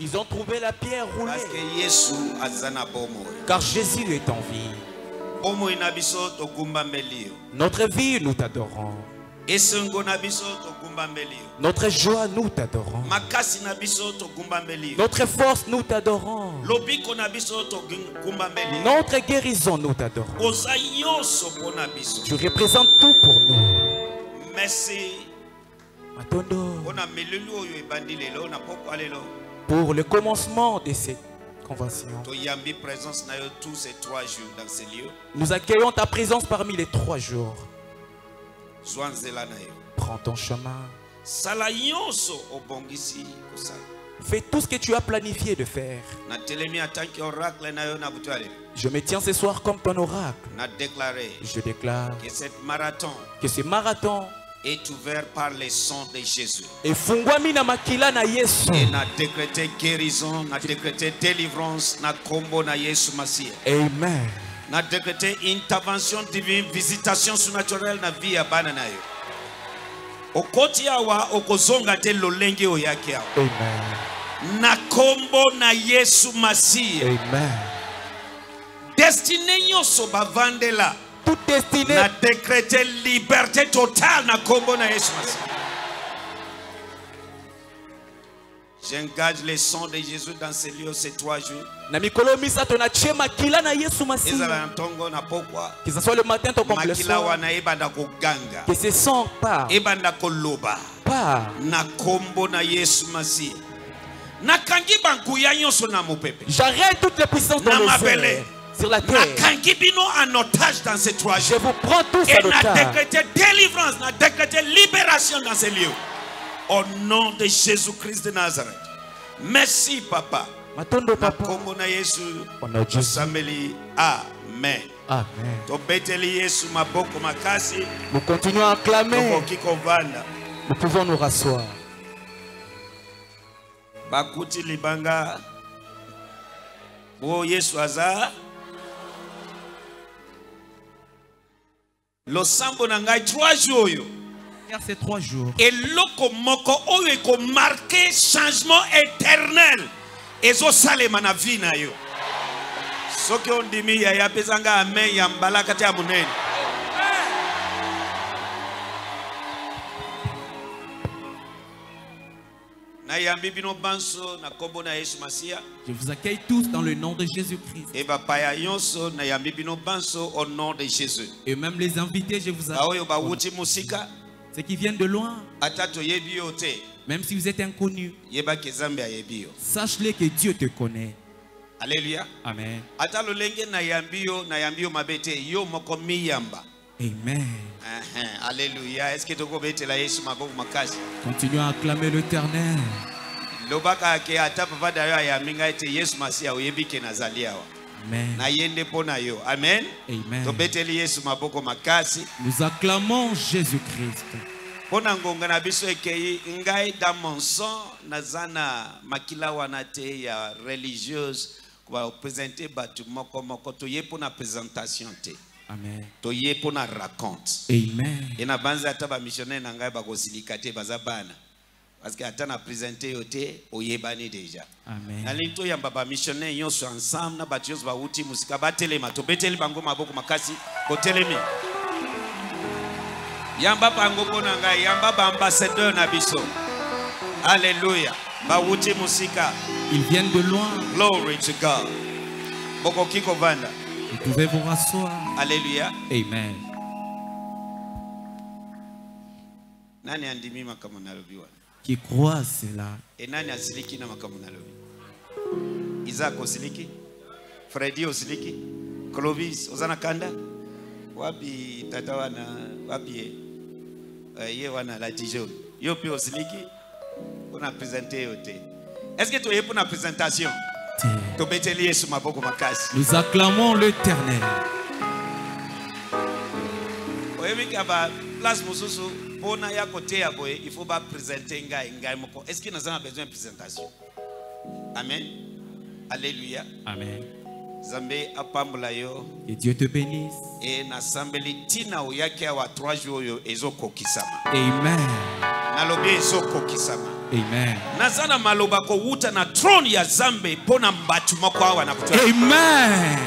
Ils ont trouvé la pierre roulée. Car Jésus est en vie. Notre vie, nous t'adorons. Notre joie, nous t'adorons. Notre force, nous t'adorons. Notre guérison, nous t'adorons. Tu représentes tout pour nous. merci pour le commencement de cette convention, nous accueillons ta présence parmi les trois jours. Prends ton chemin. Fais tout ce que tu as planifié de faire. Je me tiens ce soir comme ton oracle. Je déclare que cette marathon que ce marathon est ouvert par les sons de Jésus. Et na décrété guérison, na décrété délivrance, na combo na Yesu amen Na décrété intervention divine, visitation surnaturelle na vie ya bana na yo. Okoti awa okozonga te lolenge oyaki awa. amen Na kombo na Yesu Masia. amen Destiné nyonso bavandela. toute destinée Na décrété liberté totale na kombo na Yesu Masia. J'engage les sons de Jésus dans ces lieux ces trois jours. na mikolo misato natie makila na yesu ezala masi na ntongo na pokwa. Que ce soit le matin to comme le makila soir wana ebanda koganga. Que ce son part. Ebanda koloba. Part. Na kombo na yesu masiya nakangi banguya nyonso na mopepe. J'arrête toutes les puissances dans les mabele. airs sur la terre. nakangi bino en otage dans ces trois je jours. vous prends tous et en na otage. décrété délivrance na décrété libération dans ces lieux au nom de jésus-christ de nazareth. Merci papa. Matondo na papa. Kombo na yesu amen. Amen. Tobeteli yesu maboko makasi. Nous continuons à acclamer nous pouvons nous rasseoir. Bakuti libanga. Oyo yesu aza. Losambo na ngai trois jours Car ces trois jours. Eloko moko oyo ekomarke changement éternel. Ezosalema na vie na yo. Soki ondimi yaya apesanga amen ya mbala kati ya monene. Je vous accueille tous dans le nom de Jésus-Christ. Et même les invités, je vous accueille. Ceux qui viennent de loin, même si vous êtes yo. Sache-le que Dieu te connaît. alleluya Amen. Amen. Ehe, alleluya eske tokobetela yesu maboko makasi? Continuons à acclamer l'éternel. lobaka ke ata papa da yo ayambi ngai te yesu masiya oyebi ke nazali awa Amen. yo amen Amen. tobeteli yesu maboko makasi Nous acclamons Jésus-Christ. mpo na ngonga na biso ekei ngai dans mon sang naza na makila wana te ya religieuse bapresente bato moko toye présentation te Amen. toye mpo na raconte Amen. na banza ata bamissionnaire na ngai bakosilika te baza bana parce que ata na présente yo te oyebani deja Amen. nalingi toyamba bamissionnaire nyonso ensemble na bato nyonso bauti mosika batelema tobeteli bango maboko makasi botelemi. Yamba bango mpo na ngai yamba baambassadeur na biso. Alleluya bauti mosika. Ils viennent de loin. glory to god. Bokoki kovanda. Vous pouvez vous rasseoir. alleluya Amen. nani andimi makambo nalobi wana Qui croit cela. e nani asiliki na makambo nalobi isaac osiliki? Fredi osiliki? Clovis oza na kanda? Wapi tata wana wapi ye? Eh, ye wana alati jaune yo mpe osiliki? Mpona présente yo te. Est ce que toye mpona présentation? Tobeteli yesu maboko makasi. Nous acclamons l'éternel. oyebika baplace mosusu mpona ya koteya boye il faut baprésente ngai ngai moko est ce que naza na besoin ya présentation amen alleluya Amen. nzambe apambola yo et Dieu te bénisse. e nasambeli ntina oyaki awa 3 jours oyo ezokokisama Amen. nalobi ezokokisama Amen. naza na maloba kowuta na trone ya zambe mpo na mbatu moko awa na kutu Amen.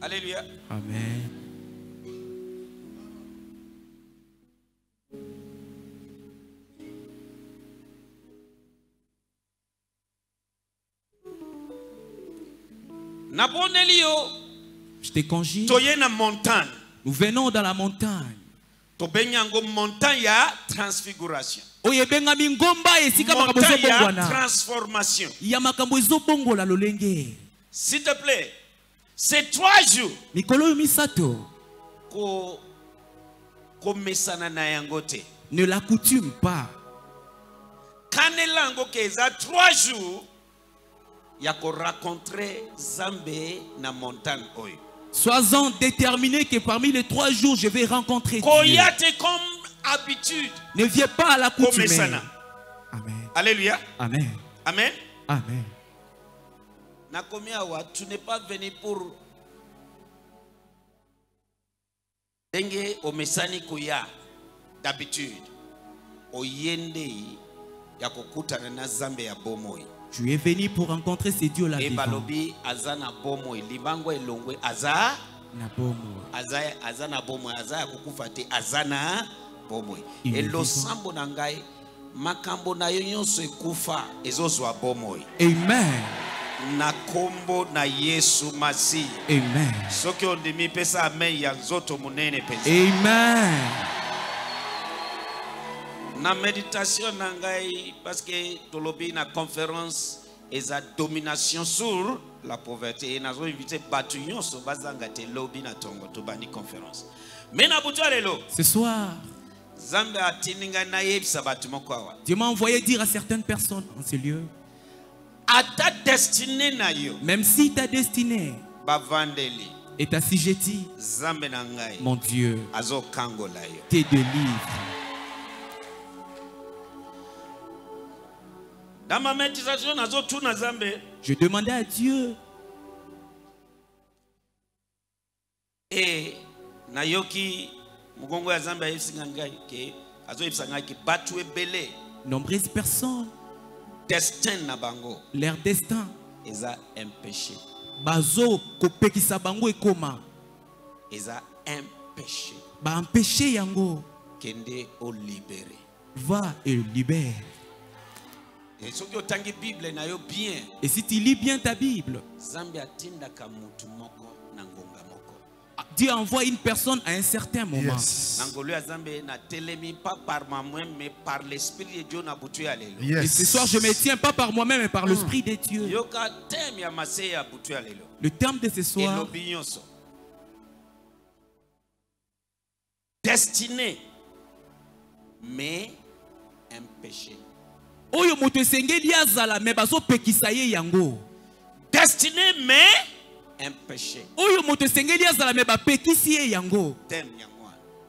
alléluia Amen. Je te conjure. Nous venons dans la montagne. tobengi yango montagne ya transfiguration. Oyo ebengami ngomba esika makambo ezobongwana. transformation. Ya makambo ezobongola lolenge. S'il te plaît c'est trois jours mikolo oyo misato. ko komesana na yango te. Ne la coutume pas. Kanela yango ke eza trois jours sois-en déterminé que parmi les trois jours je vais rencontrer Dieu. Koya te comme habitude. Ne viens pas à la coutume. Amen. Alléluia. Amen. Amen. Amen. Nakomi awa tu n'es pas venu pour ndenge omesani koya d'habitude. Oye ndei ya kokutana na zambe ya bomoi tu es venu pour rencontrer ce Dieu là e vivant balobi aza na bomoi. Limbango elongwe aza? Na bomo aza, aza na bomoi. Aza ya kokufa te. Aza na bomoi. Il est elosambo na ngai makambo na yo nyonso ekufa ezozwa bomoi. Amen. Na nkombo na yesu masihi. Amen. Soki ondimi pesa amen ya nzoto monene mpenza. Amen na méditation na ngai parce que tolobi na conférence eza domination sur la pauvreté. E nazoinvite bato nyonso bazanga te lobi na ntongo tobandi conférence. Me na butu ya lelo ce soir nzambe atindi ngai nayebisa bato moko awa. Dieu m'a envoyé dire à certaines personnes en ce lieu ata destine na yo même si ta destinée bavandeli est assujettie nzambe na ngai mon Dieu azokangola yo. te délivre je demandais à Dieu. E nayoki mokongo ya nzambe ayebisinga ngai ke azoyebisa ngai ke bato ebele. Nombreuses personnes. Destin na bango. Leur destin. Eza impéché bazo kopekisa bango ekoma. Eza impéché baempêche yango. Kende olibere va et libère et si tu lis bien ta Bible moko Dieu envoie une personne à un certain moment. Et ce soir je me tiens pas par moi-même mais par l'Esprit de Dieu. Lelo. Le terme de ce soir destiné mais impéché oyo moto esengeli azala me bazopekisa ye yango. Destiné mais oyo moto esengeli azala me bapekisi ye yango.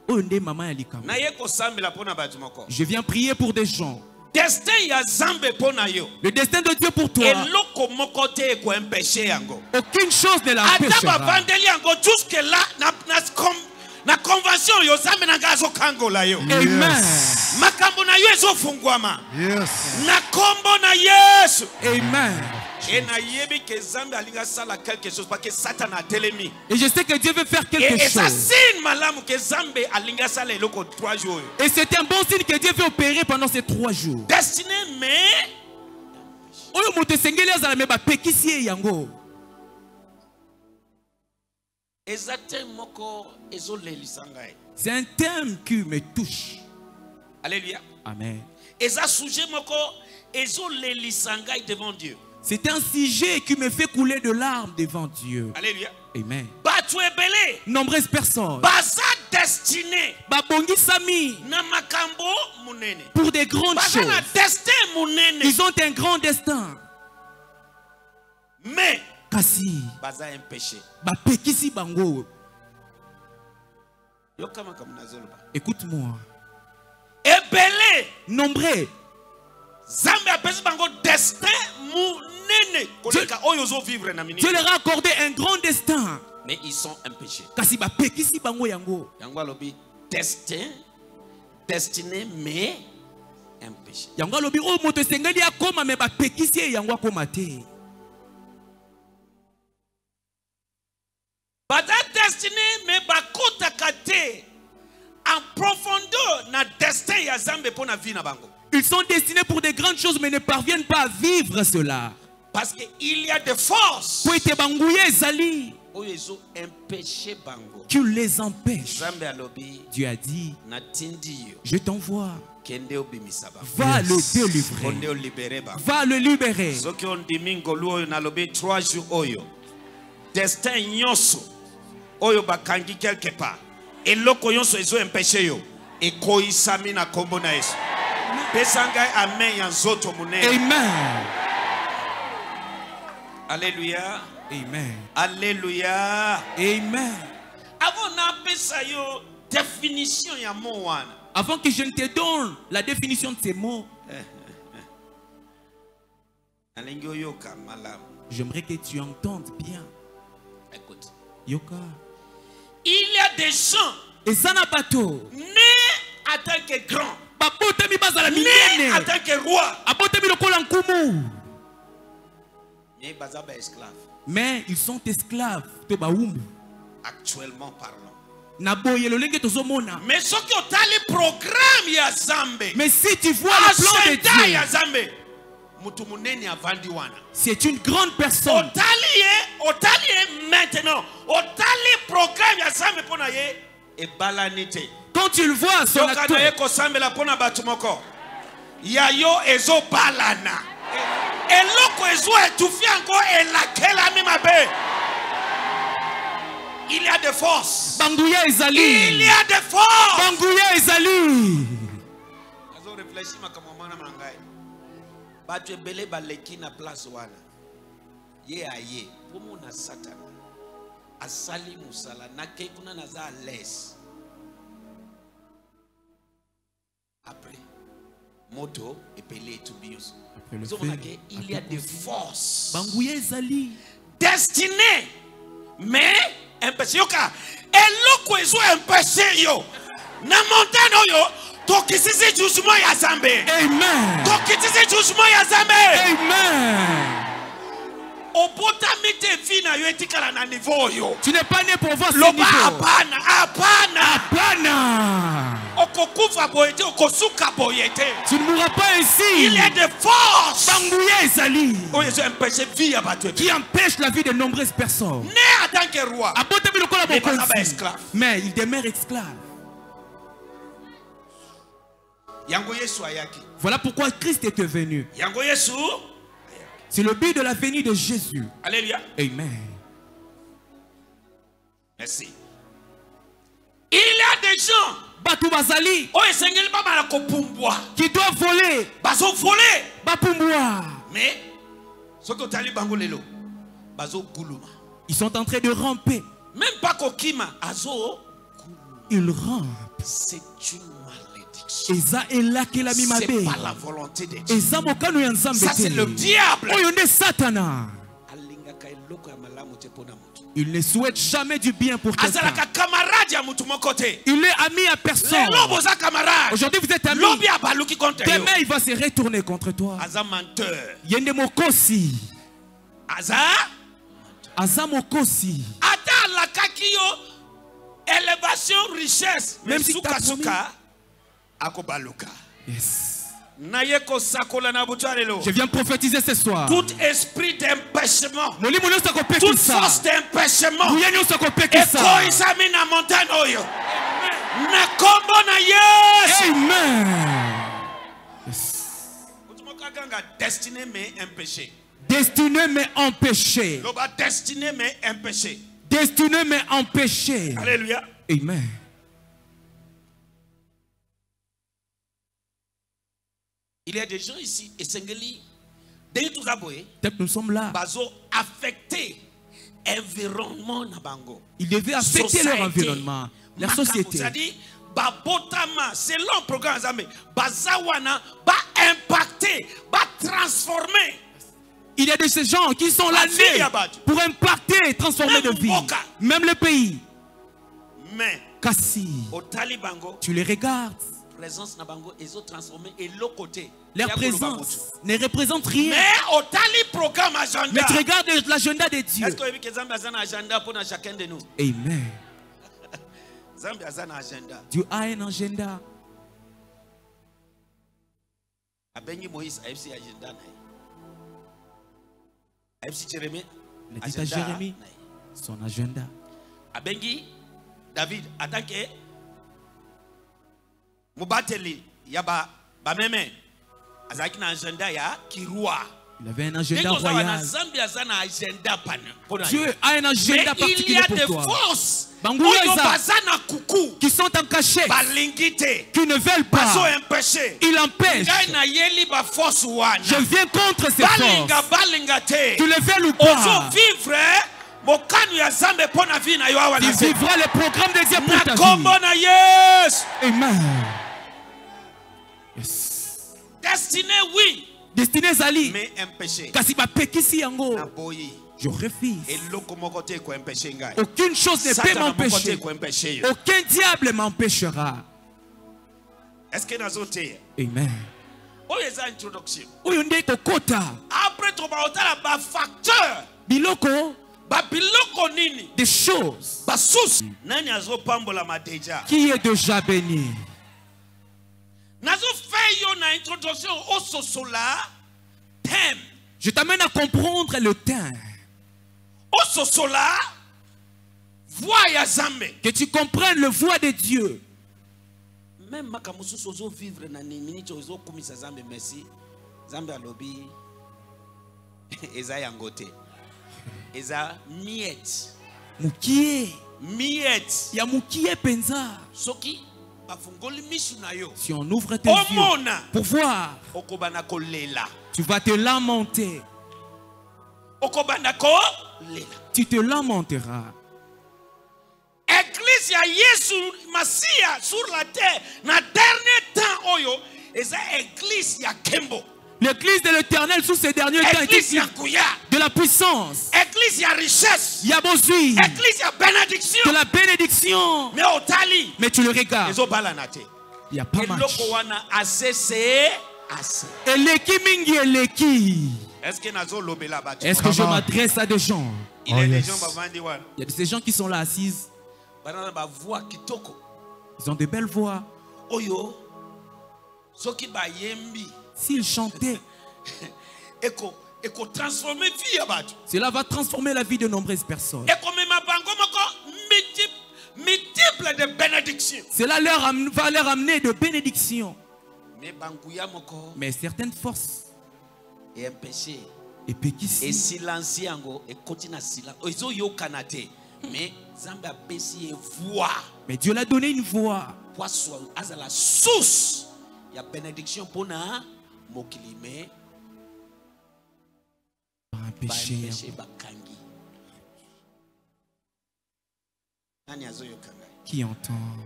Oyo nde mama ya likambo. Naye kosambela mpo na bato moko. Je viens prier pour des gens. Destin ya zambe mpo na yo. Le destin de Dieu pour toi. Eloko moko te ekoempeshe yango. Aucune chose ne ata l'empêchera bavandeli yango juske la na, na, convention oyo zambe na ngai azokangola yo. Amen makambo na yo ezofungwama Yes. na nkombo na yesu. Amen. Et je sais que Dieu veut faire quelque chose. signe malamu ke zambe alingi asala eloko 3 jours. Oyo et c'est un bon signe que Dieu veut opérer pendant ces trois jours. Destiné mais c'est un thème qui me touche alleluya amen. Eza sujet moko ezolelisa ngai devant dieu. C'est un sujet qui me fait couler de larmes devant Dieu. Alleluya amen. Ebele nombreuses personnes. Baza destiné. Babongisami na makambo pour des grandes baza choses. destin monene. Ils ont un grand destin. Mais kasi. baza impéché bapekisi bango. Yoka makambo nazoloba écoute-moi ebele. Nombreux. Zambe apesi bango destin monene. Koleka oyo ozovivre na minute. Dieu leur a accordé un grand destin. mais ils sont empêchés Kasi bapekisi bango yango. yango alobi destin destiné mais empêché yango alobi oyo moto esengeli akóma me bapekisi ye yango akóma te. Baza destiné mais bakotaka te en profondeur na destin ya mpo na vie na bango. Ils sont destinés pour des grandes choses mais ne parviennent pas à vivre cela. Parce que il y a des forces. Qui les empêche nzambe alobi dieu a dit je t'envoie. Va le délivrer. Va le libérer. Soki ondimi ngolu oyo nalobi 3 jours oyo. Destin oyo bakangi quelque part eloko nyonso ezo empeshe yo ekoyisami na nkombo na yesu. Pesa ngai amen ya nzoto monene. Amen. Alleluya amen. Alleluya amen. Avant napesa yo définition ya mo wana. Avant que je ne te donne la définition de ces mots j'aimerais que tu entendes bien. Écoute. Yoka il y a des gens eza na bato en tant que grand babotami bazala nés minene en tant que roi abotami lokola nkumu. Mais baza baesclave mais ils sont esclaves to bawumbu actuellement parlant. Na boye lolenge tozomona. Mais soki otali programme ya nzambe mais si tu vois le plan de Dieu. ya c'est une grande personne. Quand tu le vois son acteur kosambela mpo na bato moko. Ya yo ezobalana. Eloko ezo etufi yango elakelami mabe. Il y a des forces. Banguya il ezali y a des forces. Banguya ezali. Azorefleshi makambo mwana na ngai bato ebele baleki na place wana ye aye mpo mona satana asali mosala. Nakei kuna naza a l'aise après moto epele etumbi nyonso il y a des forces. Banguya ezali. Destiné mais empêché yoka. Eloko ezo empêché yo na montagne oyo tokisisi jugement ya nzambe amen. Tokitisi jugement ya nzambe amen. Obotami te vi na yo etikala na niveau oyo. Tu n'es pas né pour voir ce loba niveau. hapana hapana hapana okokufa boye te okosuka boye te. Tu ne mourras pas il y a ainsi des forces. Banguya ezali. Oyo ezo empêché vi ya bato qui empêche la vie de nombreuses personnes. Ne en tant que roi. Abotami lokola bokonzi. mais il demeure esclave voilà pourquoi Christ est venu. C'est le but de la venue de Jésus. Alléluia. Amen. Merci. Il y a des gens bato bazali oyo esengeli babala kopumbwa. qui doivent voler. Bazovole bapumbwa mais soki otali bango lelo bazoguluma ils sont en train de ramper. Même pas kokima azo ils rampent. C'est une eza elakelami c'est mabe. pas la volonté de Dieu. Eza mokano ya nzambe te. oyo nde satana. Il ne souhaite jamais du bien pour quelqu'un. il est ami à personne. Aujourd'hui vous êtes yo. Demain il va se retourner contre toi. Aza menteur. Ye nde mokosi. Aza aza mokosi. Ata alakaki yo élévation richesse Même si t'as sukasuka akobaluka yes. je viens prophétiser ce soir. Tout esprit d'empêchement. Toute force d'empêchement. Ekoyisami na montagne oyo. Na kombo na yesu. Amen. Destiné mais empêché destiné mais empêché destiné mais empêché destiné mais empêché alléluia. Amen il y a des gens ici boye peut-être nous sommes là. Affecté environnement na bango. Ils devaient affecter leur environnement leur Makambo, société. babotama selon programme ya nzambe baza wana baimpacte batransforme Il y a de ces gens qui sont là La pour impacter et transformer de vie. Même le pays. mais Kassi, tu les regardes. Présence na bango ezotransforme eloko te Leur Ya koloba présence ne représente rien. mais otali programme Mais agenda tu regardes l'agenda de Dieu. est-ce que nzambe aza na agenda mpona chacun de nous? Amen. nzambe aza na agenda Dieu a un agenda. abengi moïse ayebisi agenda na ye ayebisi jeremie Il a dit à ye. son agenda. abengi david atanke bameme na agenda ya Il avait un agenda royal. Dieu a un mais agenda il y particulier a pour des toi. forces oyo eza. baza na kuku Qui sont en te qui ne veulent pas. empêche nayeli baforce Je viens contre ces forces. Tu le veux ou pas? Tu vivras le programme de Dieu pour ta vie. Amen. Yes. destine oui Destiné Zali. mais empêche Kasi bapekisi yango. Je refuse. Aucune chose ne peut m'empêcher. Aucun diable m'empêchera. estce nazoteya Amen. oyo eza introduction oyo nde kokota après toba otala bafacteur biloko babiloko nini? Des choses basusu nani azopambolama deja? Qui est déjà béni? Nazofe yo na introduction ososola thème Je t'amène à comprendre le temps. ososola voix ya zambe Que tu comprennes le voix de Dieu. même ozovivre na ozokumisa zambe merci zambe alobi eza yango te eza miete Mukie. miete Ya mukie penza. soki Si on ouvre tes yeux pour voir, tu vas te lamenter. Tu te lamenteras. eglise ya yesu masiya sur la terre na dernier temps oyo eza eglise ya nkembo L'église de l'éternel sous ces derniers temps ya de la puissance. eglise ya richesse Yabozui. eglise ya De bénédiction la bénédiction. me otali Mais tu le regardes. Il n'y a pas match. eloko wana ase se ase Eleki mingi eleki. estce bato Est-ce que je m'adresse à des gens? Il Oh, est des yes. gens bavandi wana Il y a de ces gens qui sont là assises. kitoko Ils ont de belles voix. oyo soki bayembi S'ils ya bato cela va transformer la vie de nombreuses personnes. Cela leur va leur amener de bénédictions. Mais certaines forces, et esilansi yango ekoti na sila ezoyokana te me nzambe apesi ye voix. Mais Dieu l'a donné une voix. Po azala source. Ya bénédiction mpona mokili me baempeshe bakangi. Nani azoyoka ngai Qui entend?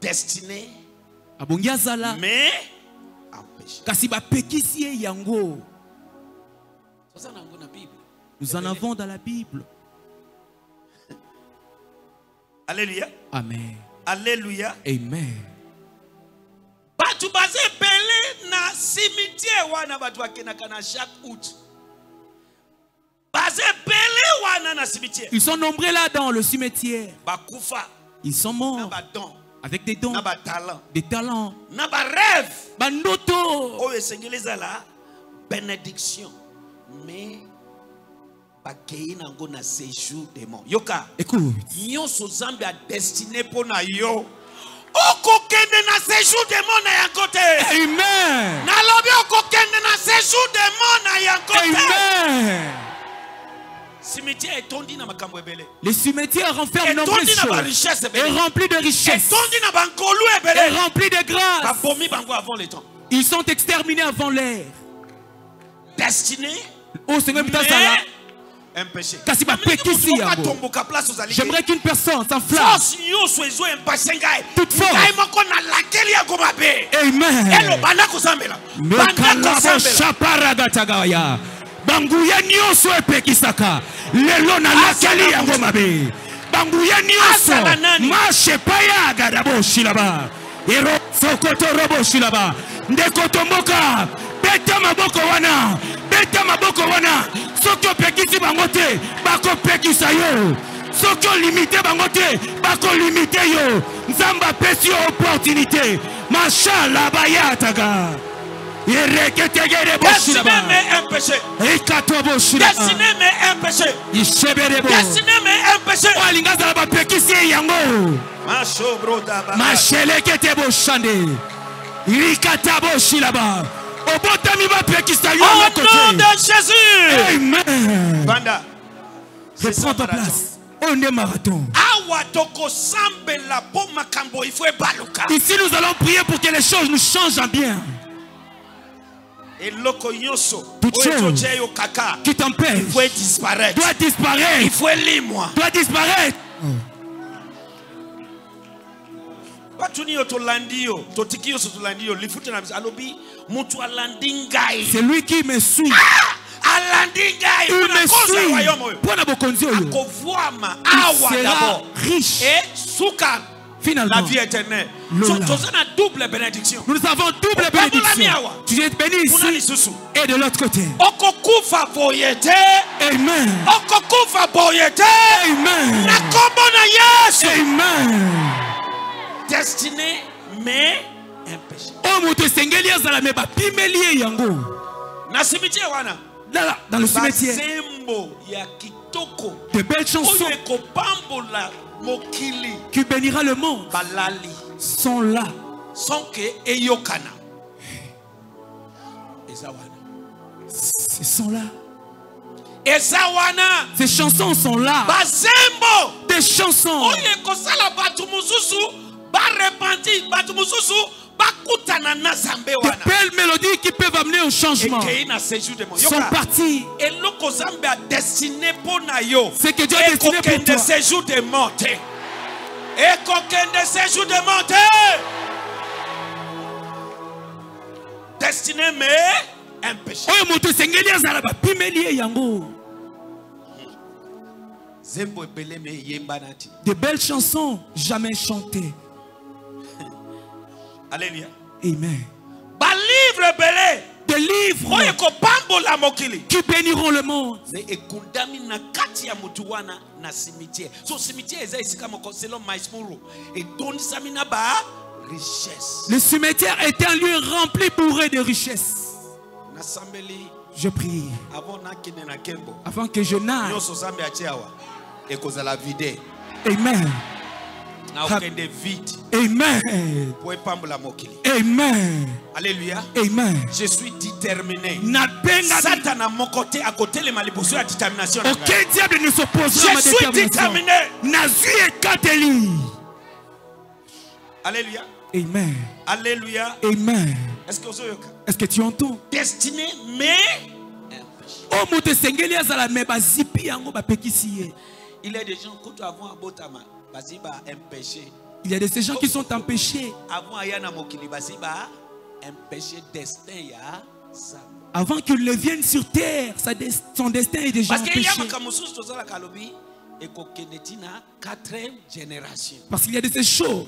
Destiné abongi azala. mais empêché kasi bapekisi ye yango. Toza nango na bible. Nous en avons dans la bible. Alléluia. Amen. Alléluia. Amen bato baza ebele na cimetière wana bato bakendaka na chaque out baza ebele wana na cimetière. Ils sont nombreux là dans le cimetière. Bakufa ils sont na morts badon avec des dons na batalent des talents. Na barêve bandoto oyo esengeli ezala bénédiction. Mais bakei nango na séjour de mort yoka écoute. nyonso nzambe adestine mpo na yo okokende na séjour de mort na yango te amen. Nalobi okokende na séjour de mort na yango te amen. Cimetière etondi na makambo ebele. Les cimetières renferment nombreuses choses ebele. Remplis de richesses. Etondi na bankolu ebele. Remplis de grâce. Babomi bango avant le temps. Ils sont exterminés avant l'ère. Destiné oh seigneur bitazala mais impêché ozali te. j'aimerais qu'une personne s'enflamme. Toute force. amen. Banguya nyonso epekisaka. Lelo nalakeli yango mabe banguya nyonso. Azala nani? mashe epai ya agada boshilaba ero sokotoro boshilaba ndeko tomboka. Beta maboko wana. Beta maboko wana soki opekisi bango te bakopekisa yo. Soki olimite bango te bakolimite yo. Nzambe apesi yo opportunité. Mashala bayataka. Ereketege boshiraolinga azala bapekisi ye yango mashelekete boshande. Likata boshilaba Au nom de Jésus. amen. Banda. Ça ta place. Oyo nde marathon ici nous allons prier pour que les choses nous changent en bien. Toute chose. qui t'empêche doit disparaître. Ifo elimwa doit disparaître na alobi c'est lui qui me suit. Ngai. Il me suit. bokonzi oyo? Akovwama awa d'abord. riche. Et suka la finalement vie éternelle. So double bénédiction. Nous avons double bénédiction. tu es béni ici et de l'autre côté. Amen. Amen. Amen destiné mais Là, dans le cimetière. de belles chansons. qui bénira le monde. sont là. Sans ke eyokana. Ils sont là. Ces chansons sont là. Bazembo. Des chansons oyo ekosala bato mosusu barepentir bato mosusu bakutana na nzambe de wana. belles mélodies qui peuvent amener au changement. Sont yo Ce que Dieu a destiné pour toi. ekokende séjour de mort te destiné mais un péché. Oyo moto esengeli azala bapimeli ye yango. Zembo ebele me eyembana de belles chansons jamais chantées alleluya amen. Balivre mokili. Qui béniront le monde. Le cimetière est un lieu rempli bourré de richesses. Je prie. avant que je naille. amen vide amen. Amen. Alleluya amen. Je suis déterminé. Nabenga satana moko te akotelema liboso ya détermination na ngai. aucun diable ne s'opposera à ma Je suis détermination. déterminé. nazwi ekateli alleluya amen. Alleluya amen. Est-ce que est-ce que tu entends destiné mais un ye. Il y a des gens kutu avant abotama bazwi ba empêché il y a de ces gens qui sont empêchés. Avant qu'il ne vienne sur terre son destin est déjà empêché. Parce qu'il y a de ces choses.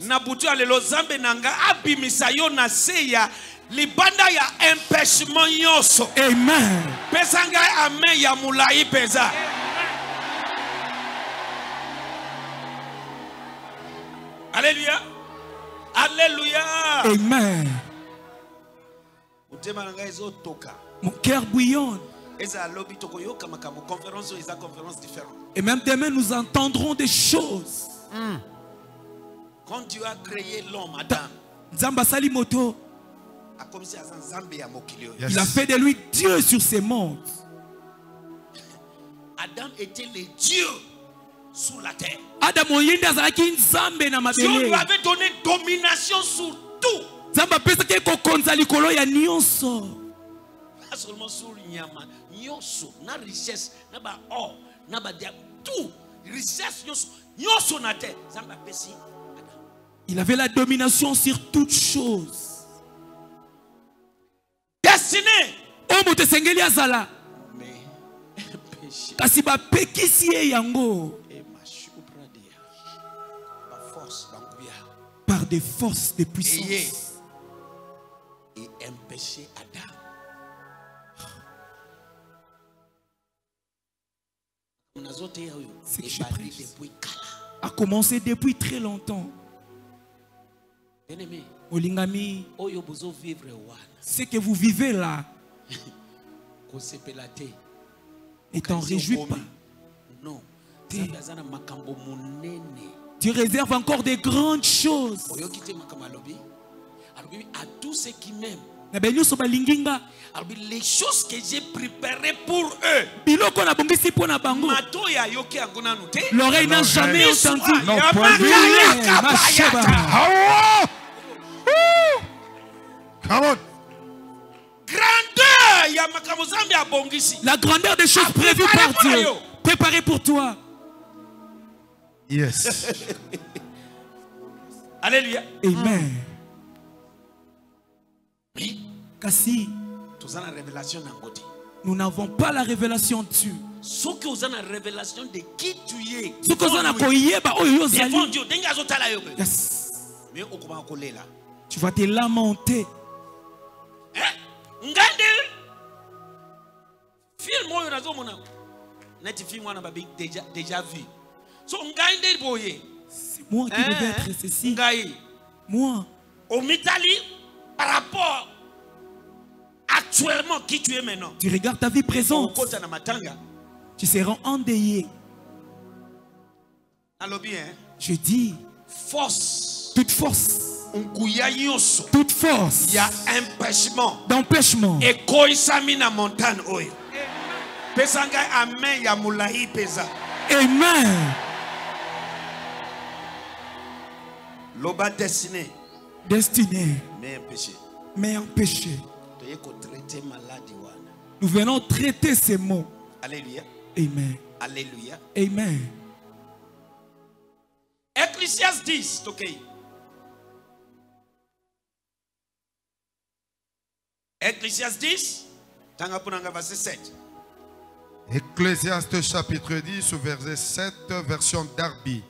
Libanda ya empêchement nyonso amen. Pesa ngai amen ya molai mpenza alleluya alleluya amen. Mon cœur bouillonne. Et même demain nous entendrons des choses. Quand dieu a créé l'homme adam oyo. Il a fait de lui dieu sur ces mondes. Adam était le dieu sous la terre. Dieu lui avait donné domination sur tout. Pas seulement sur nyama na richesse na ba or na ba richesse na terre. Il avait la domination sur toutes choses. Destiné. Azala. Mais kasi yango par des forces de puissance et empêché Adam. C'est que je a commencé depuis très longtemps. Olingami ce que vous vivez là. Ne t'en réjouis pas. Non Tu réserves encore des grandes choses. À tous ceux qui m'aiment. Na be nyonso balingi nga alobi les choses que j'ai préparées pour eux. L'oreille n'a jamais entendu! Come on. grandeur la grandeur des choses prévues préparé par pour Dieu. préparées pour toi Yes. alléluia. Amen. Oui. Kasi nous n'avons pas la révélation dessus soki oza na révélation de qui tu es soki oza na devant lui, koyeba oyo yo devant ozali Dieu ndenge azotala yo boye. yes. mais okomaka kolela tu vas te lamenter. Eh? ngai nde film oyo nazomona neti film wana babi déjà, déjà vu so ngai nde boye? C'est moi qui Eh, devais être ceci. Ngai moi. Omitali par rapport actuellement qui tu es maintenant. Tu regardes ta vie présente. tu seras endeuillé. Hein? je dis force. toute force. Toute force. Ya empêchement. D'empêchement. Ekoyisami na montagne oyo. Pesa ngai amen ya molai mpenza amen loba destiné. Destiné. Mais empêché mais empêché nous venons traiter ces mots. Alléluia. Amen. Alléluia. Amen. Ecclésias 10 tokei ecclésias 10 tanga mpona nga verset 7 Ecclésiaste chapitre 10, verset 7, version Darby.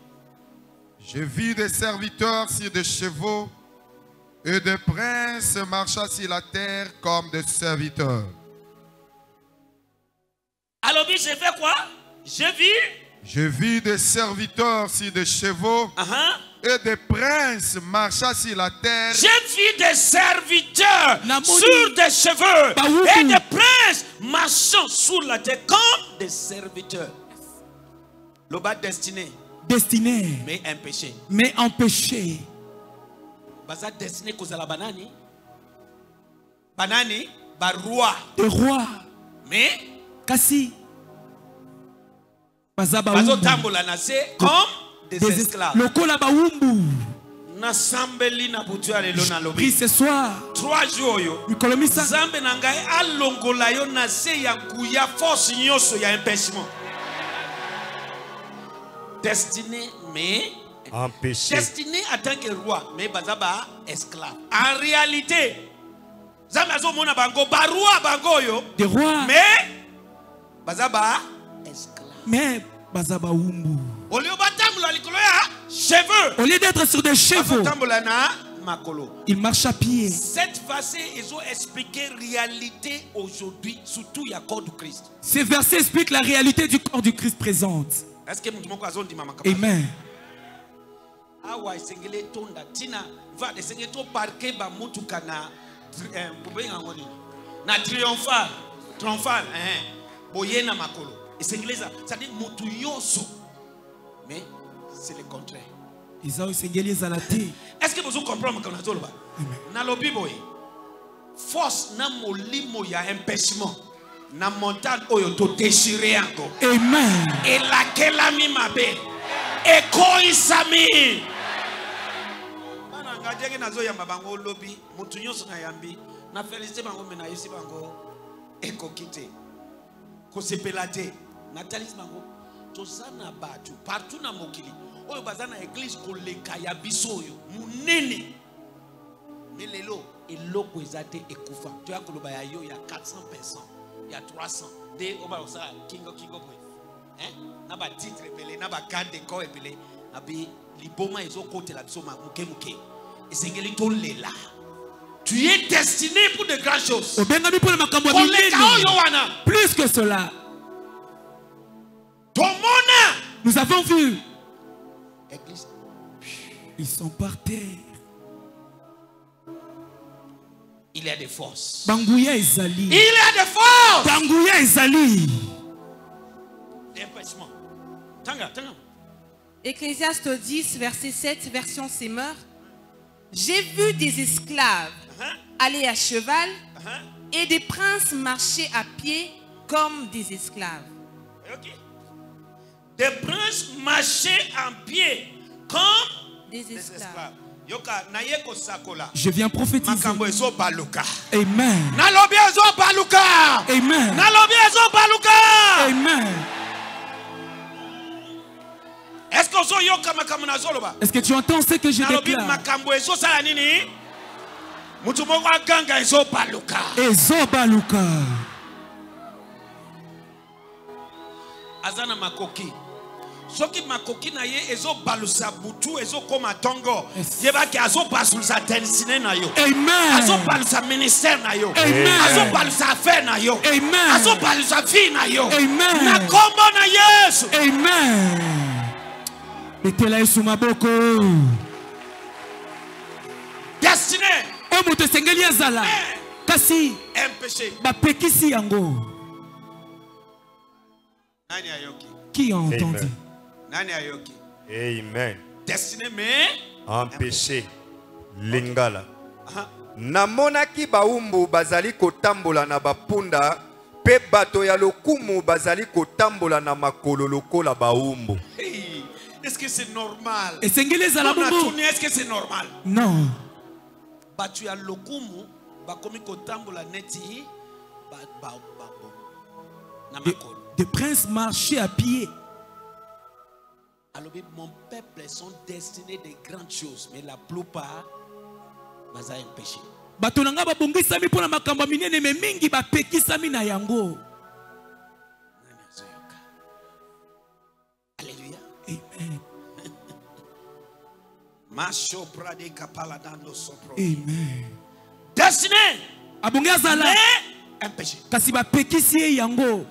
Je vis des serviteurs sur des chevaux et des princes marchant sur la terre comme des serviteurs. alobi je fais quoi? Je vis Je vis des serviteurs sur des chevaux et des princes marchant sur la terre J'ai vu des serviteurs sur des cheveux Baoubou. et des princes marchant sur la terre comme des serviteurs. Loba destiné, destiné mais empêché. mais empêché Baza destiné kozala banani. Banani, ba roi. de roi Mais kasi baza bazo bawumbu tambola na se comme des, Des es- esclaves. lokola bawumbu Nasambeli na butu ya lelo na pris lobi. ce soir Trois jours oyo. nzambe na ngai alongola yo na se ya nguya force nyonso ya empêchement destiné mais Empêché. destiné en tant que roi mais baza ba esclave. En réalité nzambe azomona bango baroi bango oyo de roi mais baza ba esclave. Mais baza bawumbu olio batambola likolo ya cheveux au lieu d'être sur des chevaux na makolo. il marche à pied. Cette verset ezo expliquer réalité aujourd'hui surtout ya corps du christ. Ces versets expliquent la réalité du corps du Christ présente amen. Awa esengeli etonda ntina va esengeli toparke bamutuka na tri- eh, bobenga yango nini na triomphal triomphal eh, boye na makolo. Esengeli eza cestadire motu nyonso mais c'est le contraire. Eza oyo esengeli ezala te est ce que bozo comprendre makambo nazoloba nalobi boye. Force na molimo ya empêchement na montagne oyo todeshire yango. Amen. Elakelami mabe ekoyisami bana nga ndenge nazoyamba bango olobi motu nyonso nayambi. Na felicite bango me nayebisi bango. Ekoki te. Kosepela te. Natalisi bango. Toza na bato partout na mokili. Oyo baza na eglise koleka ya biso oyo monene. Me lelo eloko eza te ekufa. Toya koloba ya yo ya 400 personnes ya 300 nde oyo bakosala kingo kingo boye Hein? na batitre ebele na bagarde corps ebele abi liboma ezokotela biso moke moke esengeli tolela tu es destiné pour de grandes choses. Obengami mpo na makambo ya koleka oyo minene wana plus que cela. Tomona nous avons vu. Église. Ils sont par terre il y a des forces banguya il y a des forces banguya ezali d'empêchement tanga tanga Ecclésiaste 10, verset 7, version Semeur. J'ai vu des esclaves Hein? aller à cheval Hein? et des princes marcher à pied comme des esclaves. Des princes marchaient en pied comme Des des esclaves. Je viens prophétiser. Amen. Amen. Amen. Est-ce que tu entends ce que je déclare? ezobaluka. makoki soki makoki na ye ezobalusa butu ezokoma ntongo Yes. yebaki azobalusa destine na yo. Amen. Azobalusa ministère na yo. Amen. azobalusa affaire na yo. Amen. azobalusa vie na yo. Amen. na kombo na yesu. Amen. Betela yesu maboko destine oyo moto esengeli azala. Kasi empêché bapekisi yango. Nani ayoki? Qui a entendu? Ayoki Amen. destine mais Empêché. Lingala. Namonaki bawumbu bazali kotambola na bapunda mpe bato ya lokumu bazali kotambola na makolo lokola bawumbu. Hey, est-ce que c'est normal? Esengeli ezala bongo. est-ce que c'est normal? Non. Bato ya lokumu bakomi kotambola neti ba, ba, ba, na makolo. des princes marchaient à pied alobi mon peuple sont destinés de grandes choses mais la plupart baza empêché bato na ngai babongisami mpo na makambo ya minene me mingi bapekisami na yango. Alleluya amen. Mashoprade kapala dando sopro. Amen. Destiné abongi azala. empêché kasi bapekisi ye yango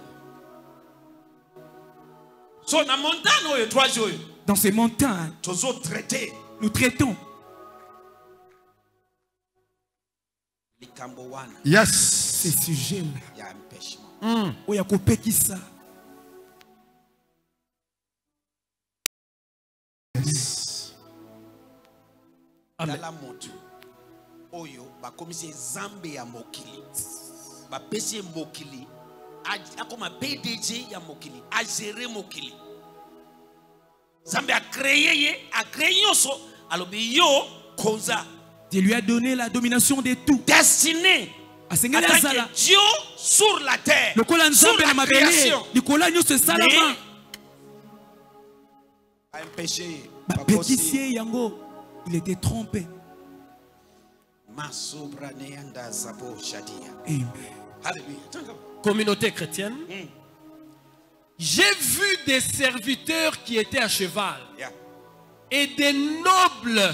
dans ces montagnes nous traitons. Yes. ces sujets-là. ya empêchement oyo ya kopekisa Amen. tala motu oyo bakomisi ezambe ya mokili. Bapesi mokili a- akoma pdg ya mokili agere mokili. Nzambe akreye ye akreye nyonso alobi yo koza Dieu lui a donné la domination de tout. destiné asengeli azala que Dieu sur la terre lokola sur nzambe na mabele ya nyonso esalama bapekisi ye yango il était trompé. Masobraneyanda zabo shadia. Amen. Alléluia. Communauté chrétienne, j'ai vu des serviteurs qui étaient à cheval Yeah. et des nobles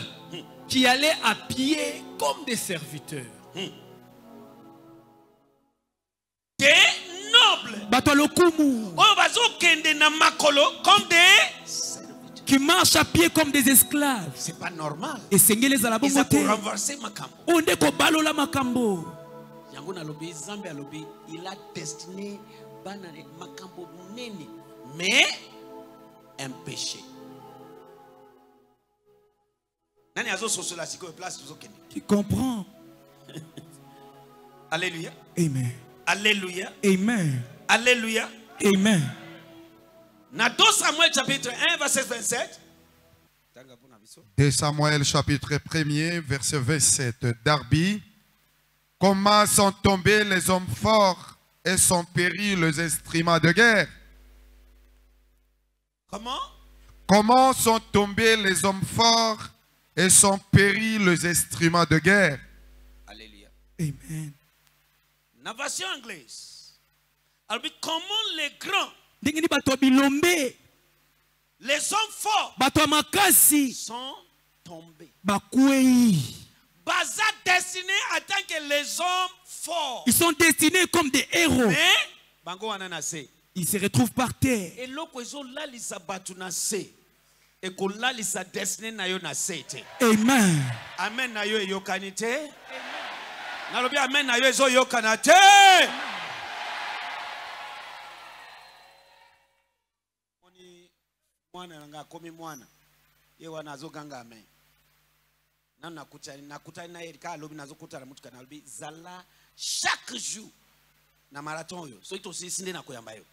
qui allaient à pied comme des serviteurs. des nobles comme des qui marchent à pied comme des esclaves. C'est pas normal. Bongo eza te. korenverse makambo yango nalobi nzambe alobi il a destiné bana na makambo nene mais un péché nani azososola sikoyo place tozokende tu comprends? Alléluia. Amen. Alléluia. Amen. Alléluia. Amen. Na 2 samuel chapitre 1 verset 27 Tanga mpona biso. 2 Samuel chapitre 1er, verset 27. Darby. Comment sont tombés les hommes forts et sont péris les instruments de guerre? Comment? Comment sont tombés les hommes forts et sont péris les instruments de guerre? Alléluia. Amen. Na version anglaise. Alors, comment les grands, les hommes forts sont tombés? Ils sont destinés comme des héros. Se. ils se retrouvent par terre. Te. Amen. Amen mwana nanga akomi mwana. Ye wana azoganga amen nanu nakutani nakutani na ye ka alobi nazokutana mutuka nalobi zala chaque jour na marathon oyo. Soki tosilisi nde nakoyamba yo.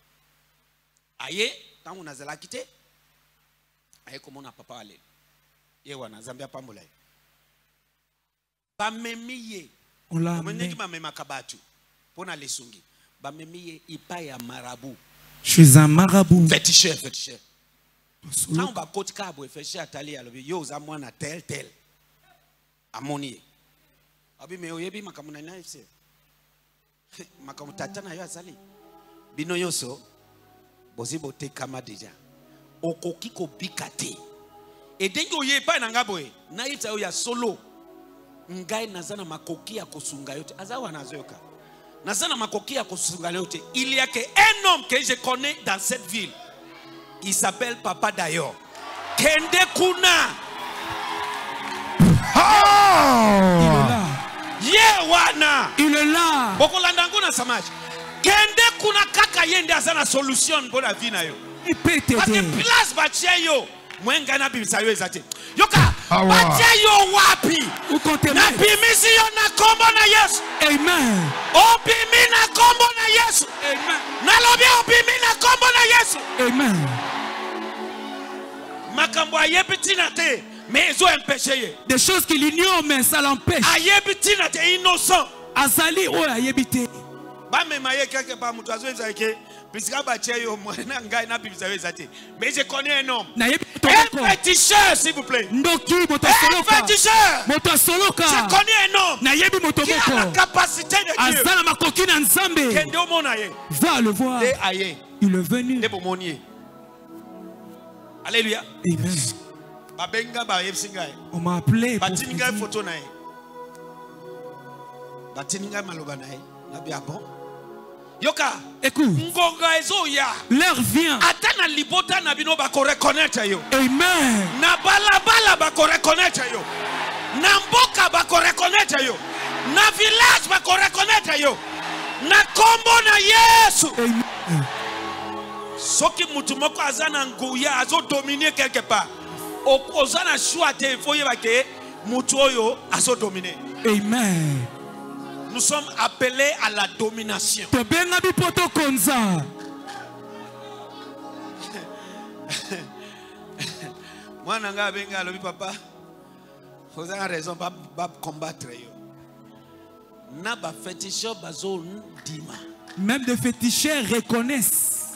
Aye ntango nazalaki te aye komona papa wa lelo ye wana nzambe apambola ye. Bamemi ye on l'a omo ndenge amené bamemaka bato mpo na lesungi. Bamemi ye epai ya marabu. Je suis un marabout fetisher fetisher ntango bakoti kaka boye fetisher atali ye alobi yo oza mwana tel tel amoni. Abi me oyebi makambo na se. Makambo tata na yo azali. Bino nyonso bozi botekama deja. Okoki kobika te. Edenge oye epai na ngai boye. Nayebisa yo ya solo. Ngai naza na makoki ya kosunga yo te. Aza wana azoyoka. Naza na makoki ya kosunga yo te. Il y a que un homme que je connais dans cette ville. Il s'appelle papa kende kuna il est là. Ye wana! Il est là. Bokolanda yango na samage. Kende kuna kaka ye nde aza na solution mpo na vie na yo. Parce place batie yo mwe ngai nabimisa yo eza te. Yoka Awa. batie yo wapi? Nabimisi yo na nkombo na yesu. Amen. Obimi na nkombo na yesu. Amen. Nalobi obimi na nkombo na yesu. Amen. Makambo ayebi ntina te des choses qu'il ignore mais ça l'empêche. Azali bamema ye quelque part moto azoyebisa ke. Bisika batie yo mwana ngai nabimisa yo eza te mais je connais un homme. Un féticheur s'il vous plaît. Ndoki moto un féticheur. Moto asoloka je connais un homme nayebi moto qui a la capacité de Dieu. Aza na makoki na nzambe kende omona ye va le voir. Nde aye il est venu. Nde bomoni ye alleluya amen babengi ngai bayebisi ngai batindi ngai foto na ye batindi ngai maloba na ye nabi ah bon. Yoka ngonga ezoya. L'heure vient. Ata na libota na bino bakoreconnaitre yo. Amen. Na balabala bakoreconnaitre yo. Na mboka bakoreconnaitre yo. Na village bakoreconnaitre yo. Na nkombo na yesu. Amen. Soki mutu moko aza na nguya azodomine quelque part oza na shwa te fo oyeba ke mutu oyo azodomine amen. Nous sommes appelés à la domination. Tobengami mpo tokonza mwana ngai abengi alobi papa. Oza na raison ba- bacombattre yo. Na bafetisho bazondima même des féticheurs reconnaissent.